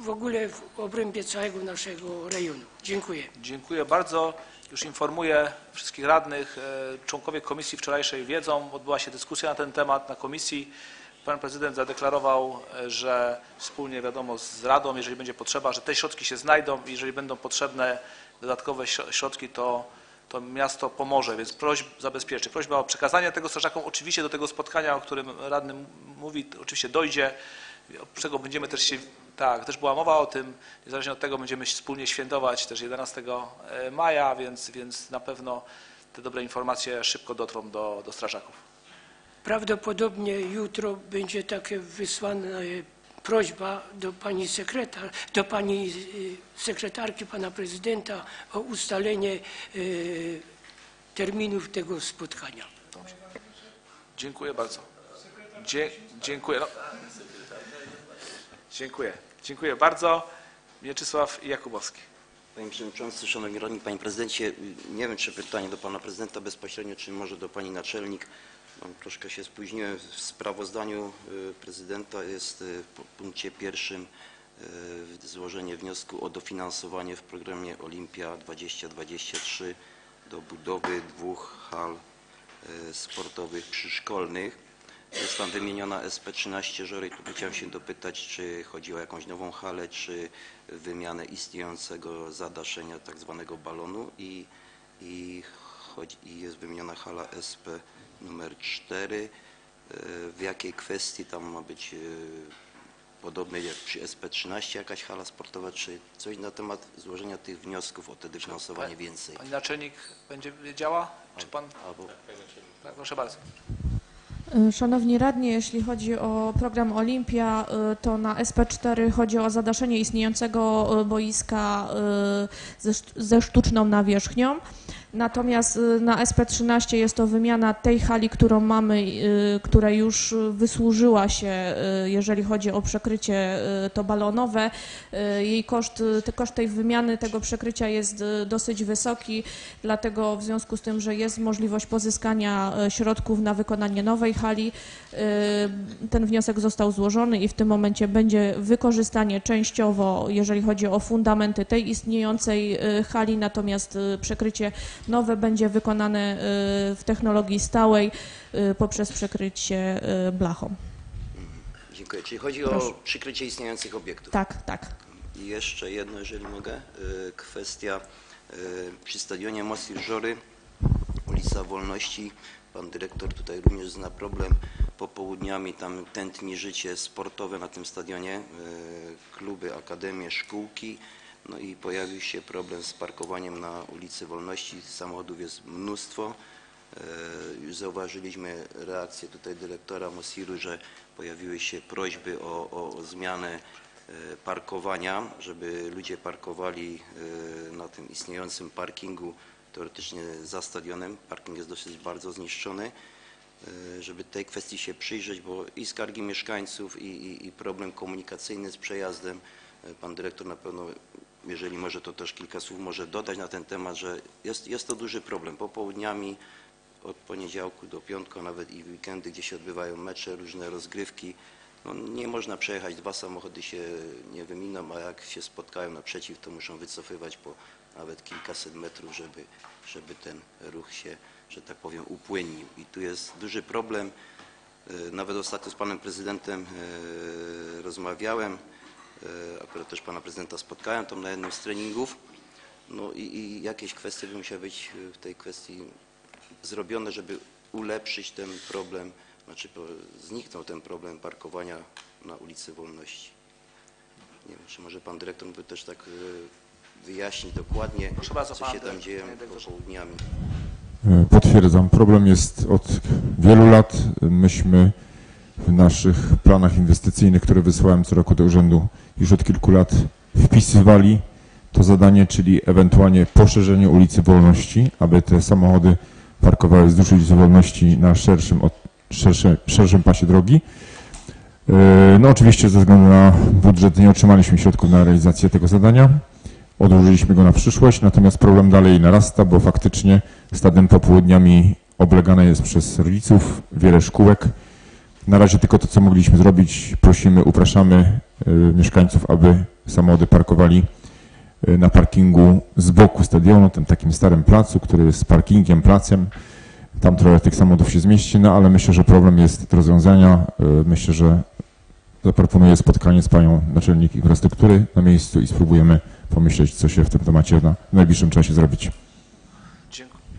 S: w ogóle w obrębie całego naszego rejonu. Dziękuję.
A: Dziękuję bardzo. Już informuję wszystkich radnych. e, Członkowie komisji wczorajszej wiedzą, odbyła się dyskusja na ten temat na komisji. Pan prezydent zadeklarował, e, że wspólnie wiadomo z Radą, jeżeli będzie potrzeba, że te środki się znajdą i jeżeli będą potrzebne dodatkowe śro- środki, to, to miasto pomoże, więc prośb zabezpieczy. Prośba o przekazanie tego strażakom oczywiście do tego spotkania, o którym radny mówi, oczywiście dojdzie. Oprócz tego będziemy też się, tak, też była mowa o tym, niezależnie od tego będziemy wspólnie świętować też 11 maja, więc, więc na pewno te dobre informacje szybko dotrą do, do strażaków.
S: Prawdopodobnie jutro będzie takie wysłana e, prośba do pani sekretarz, do pani e, sekretarki pana prezydenta o ustalenie e, terminów tego spotkania.
A: Dziękuję bardzo. Dzie, dziękuję. No. Dziękuję. Dziękuję bardzo. Mieczysław Jakubowski.
T: Panie Przewodniczący, Szanowni Radni, Panie Prezydencie, nie wiem czy pytanie do Pana Prezydenta bezpośrednio, czy może do Pani Naczelnik. Mam troszkę się spóźniłem. W sprawozdaniu y, Prezydenta jest y, w punkcie pierwszym y, złożenie wniosku o dofinansowanie w programie Olimpia 2023 do budowy dwóch hal sportowych przyszkolnych. Jest tam wymieniona SP13 Żory tu chciałem się dopytać, czy chodzi o jakąś nową halę, czy wymianę istniejącego zadaszenia tak zwanego balonu i, i, chodzi, i jest wymieniona hala SP numer 4. E, W jakiej kwestii tam ma być e, podobnej jak przy SP13 jakaś hala sportowa, czy coś na temat złożenia tych wniosków o te dofinansowanie więcej?
A: Pani naczelnik będzie wiedziała? Czy pan?
T: Albo
A: Tak, proszę bardzo.
U: Y, Szanowni radni, jeśli chodzi o program Olimpia, to na SP4 chodzi o zadaszenie istniejącego boiska ze sztuczną nawierzchnią. Natomiast y, na SP13 jest to wymiana tej hali, którą mamy, y, która już y, wysłużyła się, jeżeli chodzi o przekrycie to balonowe. Jej koszt, koszt tej wymiany tego przekrycia jest dosyć wysoki, dlatego w związku z tym, że jest możliwość pozyskania środków na wykonanie nowej hali, ten wniosek został złożony i w tym momencie będzie wykorzystanie częściowo, jeżeli chodzi o fundamenty tej istniejącej hali, natomiast przekrycie nowe będzie wykonane y, w technologii stałej y, poprzez przekrycie y, blachą.
T: Dziękuję. Czyli chodzi
U: Proszę.
T: o przykrycie istniejących obiektów?
U: Tak, tak.
T: I jeszcze jedno, jeżeli mogę, kwestia przy stadionie Most Żory, ulica Wolności. Pan dyrektor tutaj również zna problem. Popołudniami tam tętni życie sportowe na tym stadionie, kluby, akademie, szkółki. No i pojawił się problem z parkowaniem na ulicy Wolności. Samochodów jest mnóstwo. E, Już zauważyliśmy reakcję tutaj dyrektora Mosiru, że pojawiły się prośby o, o, zmianę e, parkowania, żeby ludzie parkowali e, na tym istniejącym parkingu, teoretycznie za stadionem. Parking jest dosyć bardzo zniszczony. E, Żeby tej kwestii się przyjrzeć, bo i skargi mieszkańców, i, i, i problem komunikacyjny z przejazdem. E, Pan dyrektor na pewno jeżeli może to też kilka słów może dodać na ten temat, że jest, jest to duży problem. Popołudniami od poniedziałku do piątku, nawet i weekendy, gdzie się odbywają mecze, różne rozgrywki, no nie można przejechać, dwa samochody się nie wyminą, a jak się spotkają naprzeciw, to muszą wycofywać po nawet kilkaset metrów, żeby, żeby ten ruch się, że tak powiem, upłynnił. I tu jest duży problem. E, Nawet ostatnio z panem prezydentem e, rozmawiałem, akurat też pana prezydenta spotkałem tam na jednym z treningów. No i, i jakieś kwestie by musiały być w tej kwestii zrobione, żeby ulepszyć ten problem, znaczy zniknął ten problem parkowania na ulicy Wolności. Nie wiem, czy może pan dyrektor mógłby też tak e, wyjaśnić dokładnie,
A: Proszę bardzo,
T: co
A: pan
T: się tam dzieje popołudniami.
L: E, Potwierdzam, problem jest od wielu lat. Myśmy w naszych planach inwestycyjnych, które wysyłałem co roku do urzędu, już od kilku lat wpisywali to zadanie, czyli ewentualnie poszerzenie ulicy Wolności, aby te samochody parkowały wzdłuż ulicy Wolności na szerszym, od- szersze, szerszym pasie drogi. E, No oczywiście ze względu na budżet nie otrzymaliśmy środków na realizację tego zadania. Odłożyliśmy go na przyszłość, natomiast problem dalej narasta, bo faktycznie stadem popołudniami oblegane jest przez serwisów, wiele szkółek. Na razie tylko to, co mogliśmy zrobić, prosimy, upraszamy e, mieszkańców, aby samochody parkowali e, na parkingu z boku stadionu, tym takim starym placu, który jest parkingiem, placem. Tam trochę tych samochodów się zmieści, no ale myślę, że problem jest do rozwiązania. E, Myślę, że zaproponuję spotkanie z panią naczelnik infrastruktury na miejscu i spróbujemy pomyśleć, co się w tym temacie na najbliższym czasie zrobić.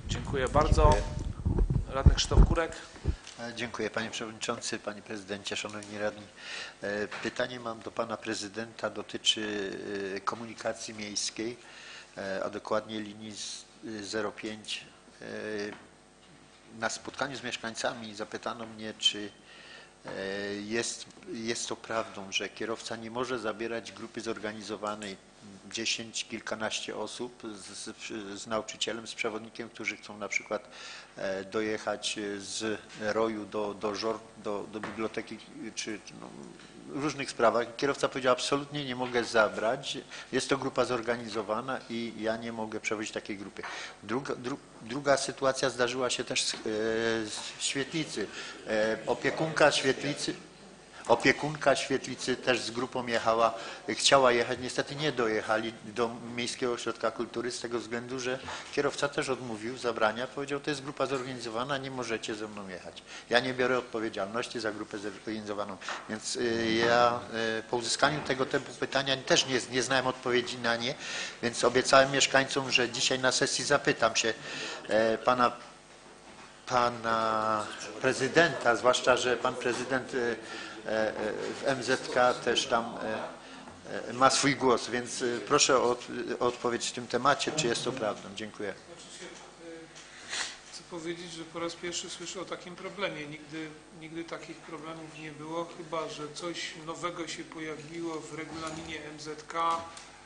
A: Dziękuję bardzo. Radny Krzysztof Kurek.
V: Dziękuję panie przewodniczący, panie prezydencie, szanowni radni. E, Pytanie mam do pana prezydenta, dotyczy e, komunikacji miejskiej, e, a dokładnie linii z- y, 05. E, Na spotkaniu z mieszkańcami zapytano mnie, czy jest, jest to prawdą, że kierowca nie może zabierać grupy zorganizowanej 10, kilkanaście osób z, z, nauczycielem, z przewodnikiem, którzy chcą na przykład e, dojechać z roju do, do żor, do, do biblioteki czy no, różnych sprawach. Kierowca powiedział, absolutnie nie mogę zabrać, jest to grupa zorganizowana i ja nie mogę przewozić takiej grupy. Druga, dru, druga sytuacja zdarzyła się też z, e, z świetlicy. E, opiekunka świetlicy, Opiekunka Świetlicy też z grupą jechała, chciała jechać, niestety nie dojechali do Miejskiego Ośrodka Kultury z tego względu, że kierowca też odmówił zabrania, powiedział, to jest grupa zorganizowana, nie możecie ze mną jechać. Ja nie biorę odpowiedzialności za grupę zorganizowaną, więc y, ja y, po uzyskaniu tego typu pytania też nie, nie znałem odpowiedzi na nie, więc obiecałem mieszkańcom, że dzisiaj na sesji zapytam się e, pana pana prezydenta, zwłaszcza, że pan prezydent e, w MZK też tam e, e, ma swój głos, więc e, proszę o, od- o odpowiedź w tym temacie, czy jest to prawdą. Dziękuję.
D: Chcę powiedzieć, że po raz pierwszy słyszę o takim problemie. Nigdy, nigdy takich problemów nie było, chyba że coś nowego się pojawiło w regulaminie MZK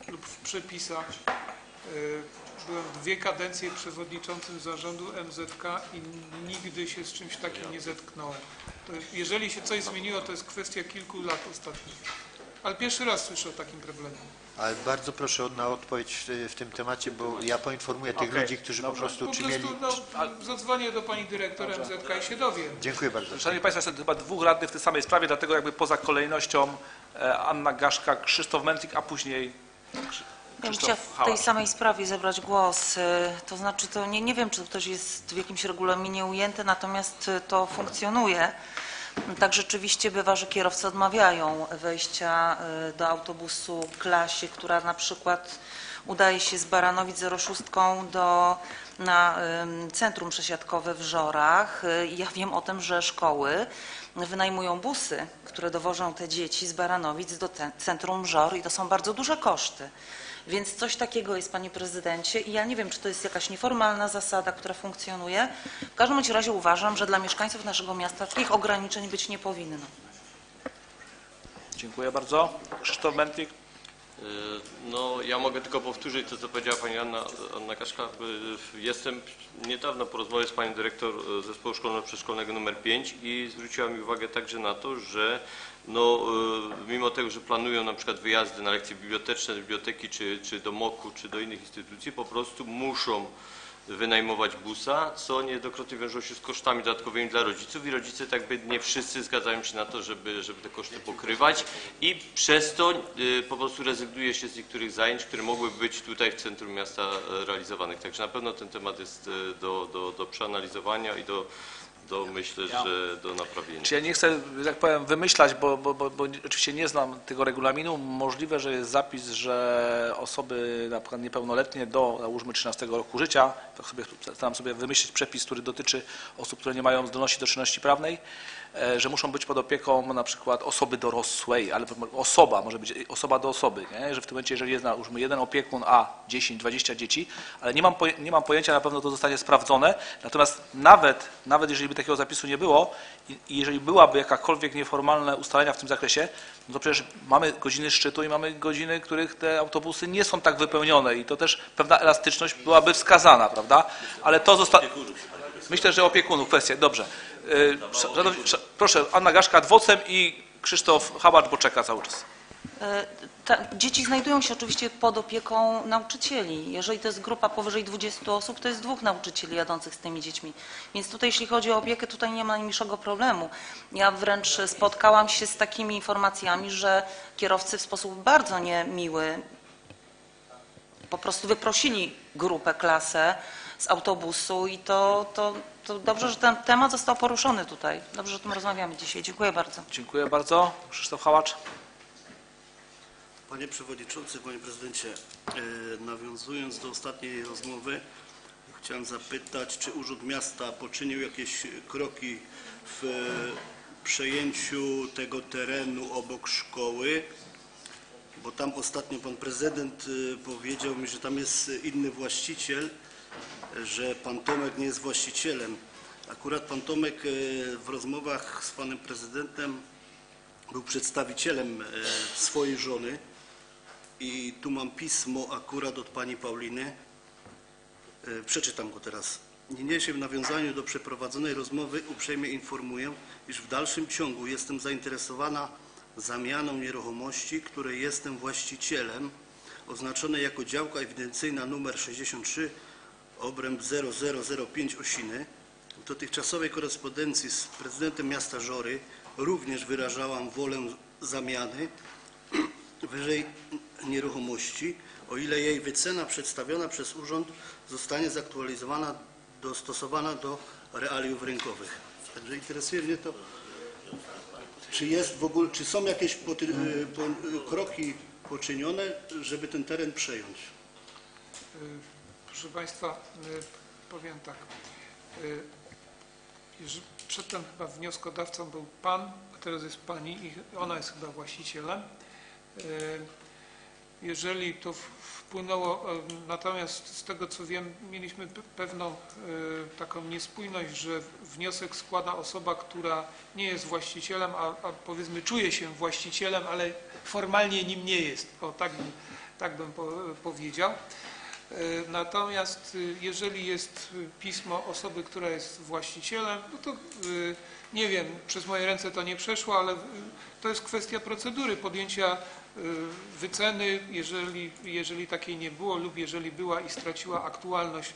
D: lub w przepisach. E, Byłem dwie kadencje przewodniczącym zarządu MZK i nigdy się z czymś takim nie zetknąłem. Jeżeli się coś zmieniło, to jest kwestia kilku lat ostatnich. Ale pierwszy raz słyszę o takim problemie.
V: Ale bardzo proszę o- na odpowiedź w, w tym temacie, bo ja poinformuję tych
A: Okej,
V: ludzi, którzy po prostu
D: Po prostu no, zadzwonię do pani dyrektor MZK i się dowiem.
V: Dziękuję bardzo.
A: Szanowni Państwo, jest chyba dwóch radnych w tej samej sprawie, dlatego jakby poza kolejnością e, Anna Gaszka, Krzysztof Mętlik, a później Krzy-
W: Ja
A: Krzysztof
W: w tej
A: Hałas.
W: samej sprawie zabrać głos. Y, To znaczy, to nie, nie wiem, czy to też jest w jakimś regulaminie ujęte, natomiast y, to funkcjonuje. Tak rzeczywiście bywa, że kierowcy odmawiają wejścia y, do autobusu klasie, która na przykład udaje się z Baranowic 06 do, na centrum przesiadkowe w Żorach. Ja wiem o tym, że szkoły wynajmują busy, które dowożą te dzieci z Baranowic do centrum Żor i to są bardzo duże koszty. Więc coś takiego jest, panie prezydencie, i ja nie wiem, czy to jest jakaś nieformalna zasada, która funkcjonuje. W każdym razie uważam, że dla mieszkańców naszego miasta takich ograniczeń być nie powinno.
A: Dziękuję bardzo. Krzysztof Mętlik.
J: E, No, ja mogę tylko powtórzyć to, co powiedziała pani Anna, Anna Kaszka. E, Jestem niedawno po rozmowie z panią dyrektor e, Zespołu Szkolno-Przedszkolnego nr 5 i zwróciła mi uwagę także na to, że no, mimo tego, że planują na przykład wyjazdy na lekcje biblioteczne biblioteki, czy, czy do MOK-u, czy do innych instytucji, po prostu muszą wynajmować busa, co niejednokrotnie wiąże się z kosztami dodatkowymi dla rodziców i rodzice tak by nie wszyscy zgadzają się na to, żeby, żeby te koszty pokrywać i przez to y, po prostu rezygnuje się z niektórych zajęć, które mogłyby być tutaj w centrum miasta realizowanych. Także na pewno ten temat jest e, do, do, do przeanalizowania i do, do myślę, że do naprawienia.
A: Czy ja nie chcę, tak powiem, wymyślać, bo, bo, bo, bo oczywiście nie znam tego regulaminu. Możliwe, że jest zapis, że osoby na przykład niepełnoletnie do, załóżmy, 13 roku życia, tak sobie staram sobie wymyślić przepis, który dotyczy osób, które nie mają zdolności do czynności prawnej, że muszą być pod opieką na przykład osoby dorosłej, ale osoba, może być osoba do osoby, nie? że w tym momencie, jeżeli jest załóżmy jeden opiekun, a 10, 20 dzieci, ale nie mam, nie mam pojęcia, na pewno to zostanie sprawdzone, natomiast nawet, nawet jeżeli by takiego zapisu nie było i jeżeli byłaby jakakolwiek nieformalne ustalenia w tym zakresie, no to przecież mamy godziny szczytu i mamy godziny, których te autobusy nie są tak wypełnione i to też pewna elastyczność byłaby wskazana, prawda? Ale to zostanie... Myślę, że opiekunów kwestia, dobrze. Y, szanowni- sz- Proszę, Anna Gaszka adwocem i Krzysztof Habacz, bo czeka cały czas.
W: E, Ta, dzieci znajdują się oczywiście pod opieką nauczycieli. Jeżeli to jest grupa powyżej 20 osób, to jest dwóch nauczycieli jadących z tymi dziećmi. Więc tutaj jeśli chodzi o opiekę, tutaj nie ma najmniejszego problemu. Ja wręcz spotkałam się z takimi informacjami, że kierowcy w sposób bardzo niemiły po prostu wyprosili grupę, klasę z autobusu i to, to, to dobrze, że ten temat został poruszony tutaj. Dobrze, że o tym rozmawiamy dzisiaj. Dziękuję bardzo.
A: Dziękuję bardzo. Krzysztof Hałacz.
X: Panie Przewodniczący, Panie Prezydencie, e, nawiązując do ostatniej rozmowy, chciałem zapytać, czy Urząd Miasta poczynił jakieś kroki w e, przejęciu tego terenu obok szkoły, bo tam ostatnio Pan Prezydent e, powiedział mi, że tam jest inny właściciel, że Pan Tomek nie jest właścicielem. Akurat Pan Tomek e, w rozmowach z Panem Prezydentem był przedstawicielem e, swojej żony i tu mam pismo akurat od pani Pauliny. E, Przeczytam go teraz. Niniejszym nawiązaniu do przeprowadzonej rozmowy uprzejmie informuję, iż w dalszym ciągu jestem zainteresowana zamianą nieruchomości, której jestem właścicielem, oznaczonej jako działka ewidencyjna numer 63 obręb 0005 Osiny. W dotychczasowej korespondencji z prezydentem miasta Żory również wyrażałam wolę zamiany wyżej nieruchomości, o ile jej wycena przedstawiona przez urząd zostanie zaktualizowana, dostosowana do realiów rynkowych. Także interesuje mnie to, czy jest w ogóle, czy są jakieś y, po, y, kroki poczynione, żeby ten teren przejąć?
D: Proszę Państwa, y, powiem tak. y, Przedtem chyba wnioskodawcą był Pan, a teraz jest Pani i ona jest chyba właścicielem. Y, Jeżeli to wpłynęło, natomiast z tego co wiem, mieliśmy pe- pewną taką niespójność, że wniosek składa osoba, która nie jest właścicielem, a, a powiedzmy czuje się właścicielem, ale formalnie nim nie jest. O, tak tak bym po, powiedział. E, Natomiast y, jeżeli jest y, pismo osoby, która jest właścicielem, no to nie wiem, przez moje ręce to nie przeszło, ale to jest kwestia procedury podjęcia wyceny, jeżeli, jeżeli takiej nie było lub jeżeli była i straciła aktualność,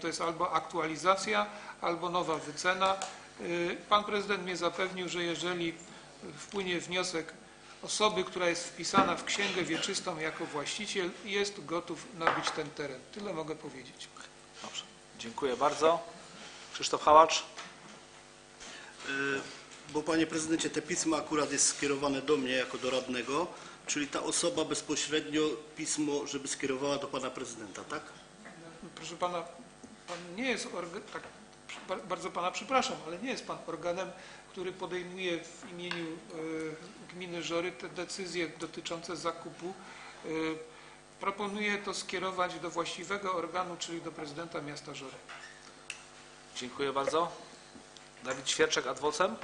D: to jest albo aktualizacja, albo nowa wycena. Pan prezydent mnie zapewnił, że jeżeli wpłynie wniosek osoby, która jest wpisana w księgę wieczystą jako właściciel, jest gotów nabyć ten teren. Tyle mogę powiedzieć.
A: Dobrze. Dziękuję bardzo. Krzysztof Hałacz.
X: Y, Bo panie prezydencie, te pismo akurat jest skierowane do mnie jako do radnego, czyli ta osoba bezpośrednio pismo, żeby skierowała do pana prezydenta, tak?
D: Proszę pana, pan nie jest tak, bardzo pana przepraszam, ale nie jest pan organem, który podejmuje w imieniu e, gminy Żory te decyzje dotyczące zakupu. E, Proponuję to skierować do właściwego organu, czyli do prezydenta miasta Żory.
A: Dziękuję bardzo. Dawid Świerczek adwocem.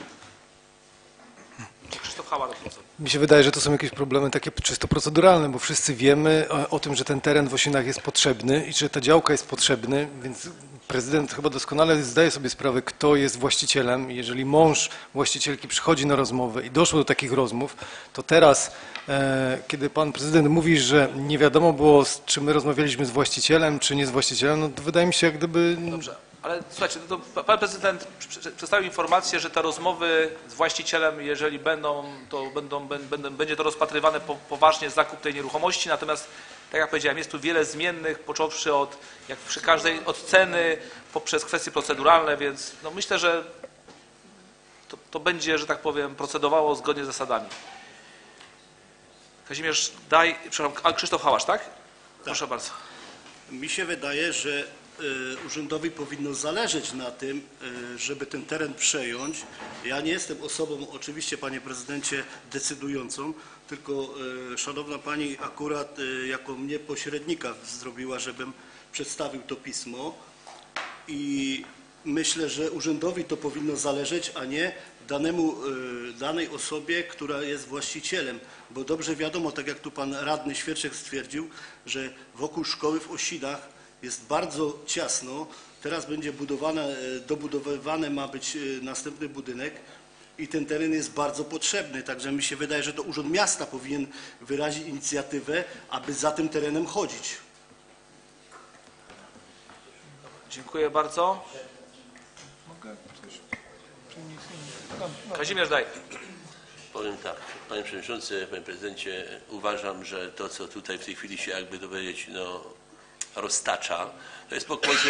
A: Hałar, poseł.
Y: Mi się wydaje, że to są jakieś problemy takie czysto proceduralne, bo wszyscy wiemy o, o tym, że ten teren w Osinach jest potrzebny i że ta działka jest potrzebny, więc prezydent chyba doskonale zdaje sobie sprawę, kto jest właścicielem. Jeżeli mąż właścicielki przychodzi na rozmowę i doszło do takich rozmów, to teraz, e, kiedy pan prezydent mówi, że nie wiadomo było, czy my rozmawialiśmy z właścicielem, czy nie z właścicielem, no to wydaje mi się, jak gdyby...
A: Dobrze, ale słuchajcie, no to pan prezydent przedstawił informację, że te rozmowy z właścicielem, jeżeli będą, to będą, bę- będą, będzie to rozpatrywane po, poważnie zakup tej nieruchomości, natomiast tak jak powiedziałem, jest tu wiele zmiennych, począwszy od, jak przy każdej, od ceny, poprzez kwestie proceduralne, więc no myślę, że to, to będzie, że tak powiem, procedowało zgodnie z zasadami. Kazimierz Daj, przepraszam, Krzysztof Hałasz, tak? Proszę bardzo.
X: Mi się wydaje, że urzędowi powinno zależeć na tym, e, żeby ten teren przejąć. Ja nie jestem osobą, oczywiście, panie prezydencie, decydującą, tylko e, szanowna pani akurat jako mnie pośrednika zrobiła, żebym przedstawił to pismo i myślę, że urzędowi to powinno zależeć, a nie danemu, danej osobie, która jest właścicielem, bo dobrze wiadomo, tak jak tu pan radny Świerczek stwierdził, że wokół szkoły w Osinach jest bardzo ciasno, teraz będzie budowane, e, dobudowywany ma być e, następny budynek i ten teren jest bardzo potrzebny, także mi się wydaje, że to Urząd Miasta powinien wyrazić inicjatywę, aby za tym terenem chodzić.
A: Dziękuję bardzo.
D: Mogę coś?
A: Kazimierz Daj.
K: Powiem tak, panie przewodniczący, panie prezydencie, uważam, że to, co tutaj w tej chwili się jakby dowiedzieć, no, roztacza, to jest pokłosie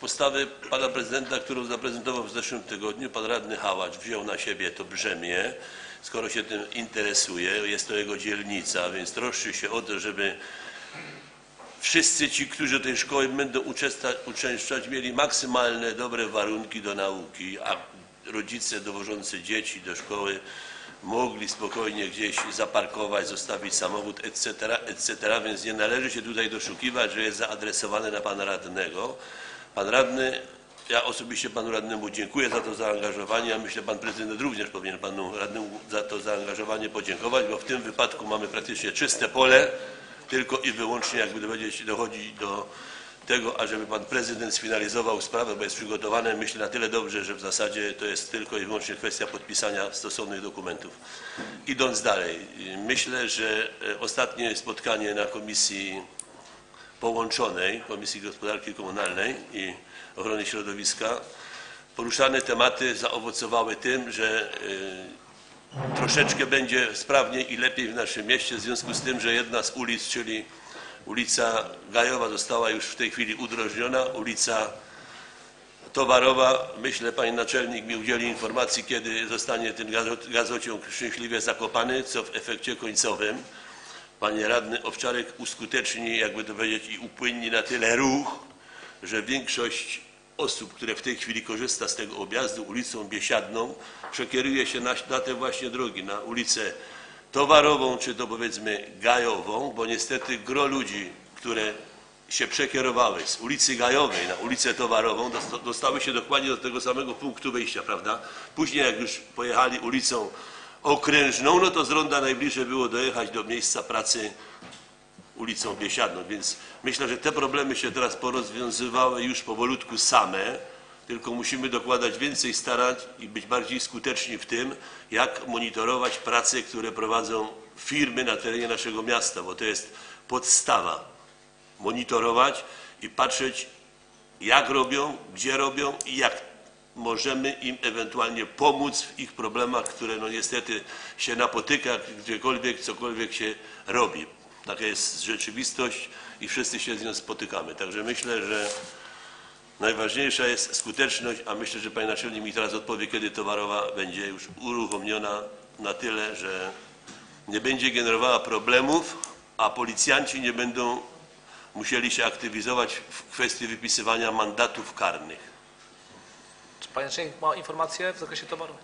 K: postawy pana prezydenta, którą zaprezentował w zeszłym tygodniu. Pan radny Hałacz wziął na siebie to brzemię, skoro się tym interesuje, jest to jego dzielnica, więc troszczy się o to, żeby wszyscy ci, którzy tej szkoły będą uczęszczać, mieli maksymalne dobre warunki do nauki, a rodzice dowożący dzieci do szkoły mogli spokojnie gdzieś zaparkować, zostawić samochód, etc., etc., więc nie należy się tutaj doszukiwać, że jest zaadresowane na pana radnego. Pan radny, ja osobiście panu radnemu dziękuję za to zaangażowanie, a myślę, pan prezydent również powinien panu radnemu za to zaangażowanie podziękować, bo w tym wypadku mamy praktycznie czyste pole, tylko i wyłącznie, jakby dochodzi do tego, ażeby pan prezydent sfinalizował sprawę, bo jest przygotowane, myślę, na tyle dobrze, że w zasadzie to jest tylko i wyłącznie kwestia podpisania stosownych dokumentów. Idąc dalej, myślę, że e, ostatnie spotkanie na komisji połączonej, Komisji Gospodarki Komunalnej i Ochrony Środowiska, poruszane tematy zaowocowały tym, że e, troszeczkę będzie sprawniej i lepiej w naszym mieście, w związku z tym, że jedna z ulic, czyli ulica Gajowa została już w tej chwili udrożniona, ulica Towarowa, myślę, panie naczelnik mi udzieli informacji, kiedy zostanie ten gazo- gazociąg szczęśliwie zakopany, co w efekcie końcowym. Panie radny Owczarek uskuteczni, jakby to powiedzieć, i upłynni na tyle ruch, że większość osób, które w tej chwili korzysta z tego objazdu ulicą Biesiadną, przekieruje się na, na te właśnie drogi, na ulicę Towarową, czy to powiedzmy Gajową, bo niestety gro ludzi, które się przekierowały z ulicy Gajowej na ulicę Towarową, dosta- dostały się dokładnie do tego samego punktu wyjścia, prawda? Później jak już pojechali ulicą Okrężną, no to z ronda najbliżej było dojechać do miejsca pracy ulicą Biesiadną, więc myślę, że te problemy się teraz porozwiązywały już powolutku same, tylko musimy dokładać więcej starań i być bardziej skuteczni w tym, jak monitorować prace, które prowadzą firmy na terenie naszego miasta, bo to jest podstawa. Monitorować i patrzeć, jak robią, gdzie robią i jak możemy im ewentualnie pomóc w ich problemach, które no niestety się napotyka, gdziekolwiek, cokolwiek się robi. Taka jest rzeczywistość i wszyscy się z nią spotykamy. Także myślę, że najważniejsza jest skuteczność, a myślę, że Pani Naczelnik mi teraz odpowie, kiedy towarowa będzie już uruchomiona na tyle, że nie będzie generowała problemów, a policjanci nie będą musieli się aktywizować w kwestii wypisywania mandatów karnych.
A: Czy Panie Naczelnik ma informacje w zakresie towaru?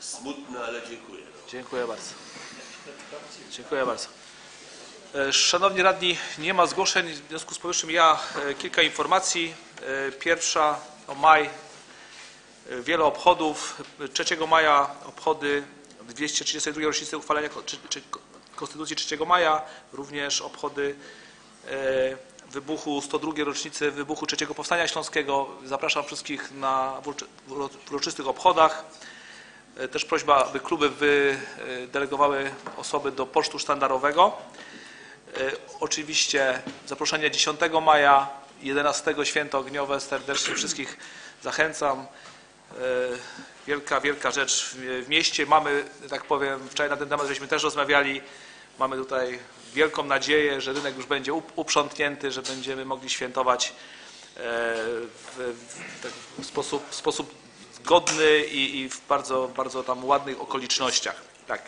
K: Smutne, ale dziękuję.
A: Dziękuję bardzo. Dziękuję bardzo. E, Szanowni Radni, nie ma zgłoszeń, w związku z powyższym ja e, kilka informacji. E, Pierwsza o maj, wiele obchodów. 3 maja obchody 232 rocznicy uchwalenia Konstytucji 3 maja, również obchody wybuchu 102 rocznicy wybuchu III Powstania Śląskiego. Zapraszam wszystkich na uroczystych obchodach. E, Też prośba, aby kluby wydelegowały osoby do pocztu sztandarowego. E, Oczywiście zaproszenie 10 maja, 11 święto ogniowe. Serdecznie wszystkich zachęcam. E, Wielka, wielka rzecz w- w mieście. Mamy, tak powiem, wczoraj na ten temat żeśmy też rozmawiali. Mamy tutaj wielką nadzieję, że rynek już będzie up- uprzątnięty, że będziemy mogli świętować e, w, w, tak, w, sposób, w sposób zgodny i, i w bardzo, bardzo tam ładnych okolicznościach. Tak.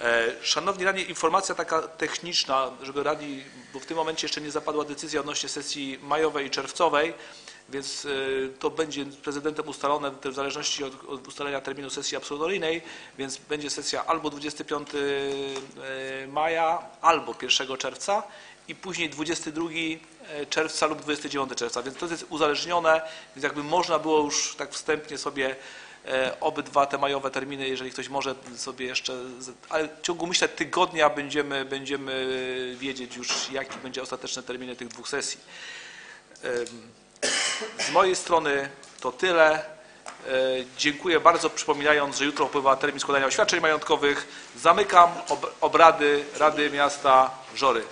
A: E, Szanowni Radni, informacja taka techniczna, żeby radni, bo w tym momencie jeszcze nie zapadła decyzja odnośnie sesji majowej i czerwcowej, więc e, to będzie prezydentem ustalone w zależności od, od ustalenia terminu sesji absolutoryjnej, więc będzie sesja albo 25 e, maja, albo 1 czerwca i później 22 czerwca lub 29 czerwca, więc to jest uzależnione, więc jakby można było już tak wstępnie sobie e, obydwa te majowe terminy, jeżeli ktoś może sobie jeszcze, ale w ciągu myślę tygodnia będziemy, będziemy wiedzieć już jaki będzie ostateczny terminy tych dwóch sesji. Z mojej strony to tyle. E, Dziękuję bardzo, przypominając, że jutro upływa termin składania oświadczeń majątkowych. Zamykam ob- obrady Rady Miasta Żory.